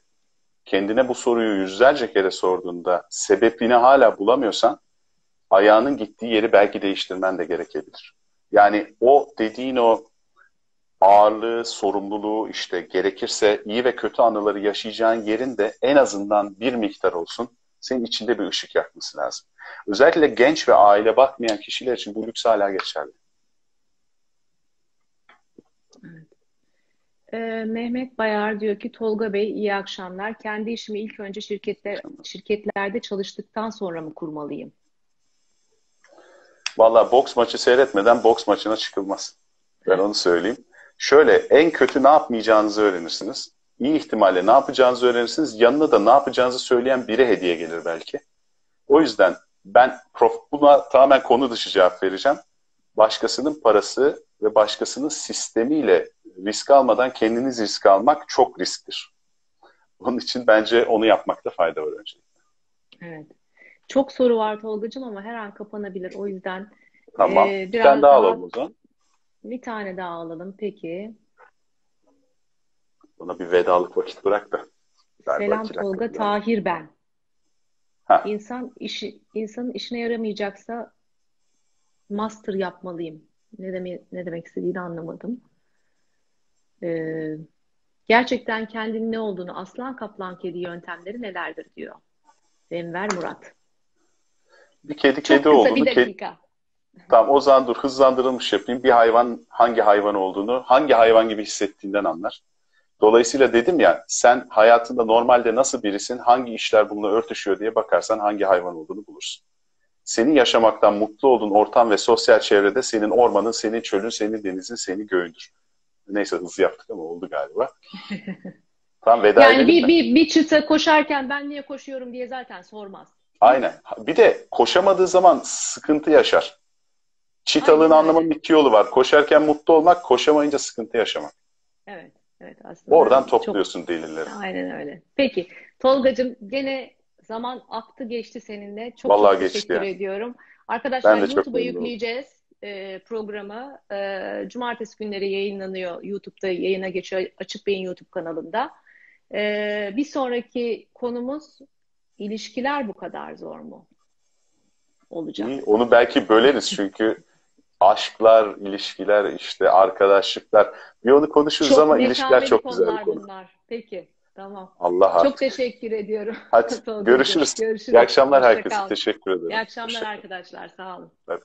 kendine bu soruyu yüzlerce kere sorduğunda sebebini hala bulamıyorsan ayağının gittiği yeri belki değiştirmen de gerekebilir. Yani o dediğin o ağırlığı, sorumluluğu işte gerekirse iyi ve kötü anıları yaşayacağın yerin de en azından bir miktar olsun senin içinde bir ışık yakması lazım. Özellikle genç ve aile bakmayan kişiler için bu lüks hala geçerli. Ee, Mehmet Bayar diyor ki Tolga Bey iyi akşamlar. Kendi işimi ilk önce şirketler, şirketlerde çalıştıktan sonra mı kurmalıyım? Valla boks maçı seyretmeden boks maçına çıkılmaz. Ben onu söyleyeyim. Şöyle en kötü ne yapmayacağınızı öğrenirsiniz. İyi ihtimalle ne yapacağınızı öğrenirsiniz. Yanına da ne yapacağınızı söyleyen biri hediye gelir belki. O yüzden ben prof, buna tamamen konu dışı cevap vereceğim. Başkasının parası ve başkasının sistemiyle risk almadan kendiniz risk almak çok risktir. Onun için bence onu yapmakta fayda var öncelikle. Evet. Çok soru var Tolga'cığım ama her an kapanabilir. O yüzden Tamam. E, biraz daha, daha alalım o zaman. Bir tane daha alalım peki. Buna bir vedalık vakit bırak da. Selam Tolga, Tahir ben. Ha. İnsan işi, insanın işine yaramayacaksa master yapmalıyım. Ne demek ne demek istediğini anlamadım. Ee, gerçekten kendinin ne olduğunu aslan kaplan kedi yöntemleri nelerdir diyor. Enver Murat. Bir kedi kedi Çok kısa bir dakika. Kedi... Tamam o zaman dur hızlandırılmış yapayım. Bir hayvan hangi hayvan olduğunu, hangi hayvan gibi hissettiğinden anlar. Dolayısıyla dedim ya sen hayatında normalde nasıl birisin, hangi işler bununla örtüşüyor diye bakarsan hangi hayvan olduğunu bulursun. Senin yaşamaktan mutlu olduğun ortam ve sosyal çevrede senin ormanın, senin çölün, senin denizin, senin göğündür. Neyse hızlı yaptık ama oldu galiba. [laughs] tamam veda yani bir, bir, bir çıta koşarken ben niye koşuyorum diye zaten sormaz. Aynen. Bir de koşamadığı zaman sıkıntı yaşar. Çitalığın anlamanın iki yolu var. Koşarken mutlu olmak, koşamayınca sıkıntı yaşamak. Evet. Evet aslında. Oradan topluyorsun çok... delilleri. Aynen öyle. Peki. Tolgacığım gene zaman aktı geçti seninle. Çok, Vallahi çok teşekkür yani. ediyorum. Arkadaşlar YouTube'a yükleyeceğiz e, programı. E, cumartesi günleri yayınlanıyor. YouTube'da yayına geçiyor. Açık Beyin YouTube kanalında. E, bir sonraki konumuz ilişkiler bu kadar zor mu? Olacak. İyi, onu belki böleriz çünkü aşklar, ilişkiler, işte arkadaşlıklar. Bir onu konuşuruz çok ama ilişkiler çok güzel bir konu. Bunlar. Peki, tamam. Allah Çok teşekkür ediyorum. Hadi [laughs] görüşürüz. görüşürüz. İyi akşamlar herkese. Teşekkür ederim. İyi akşamlar arkadaşlar. Sağ olun. Evet.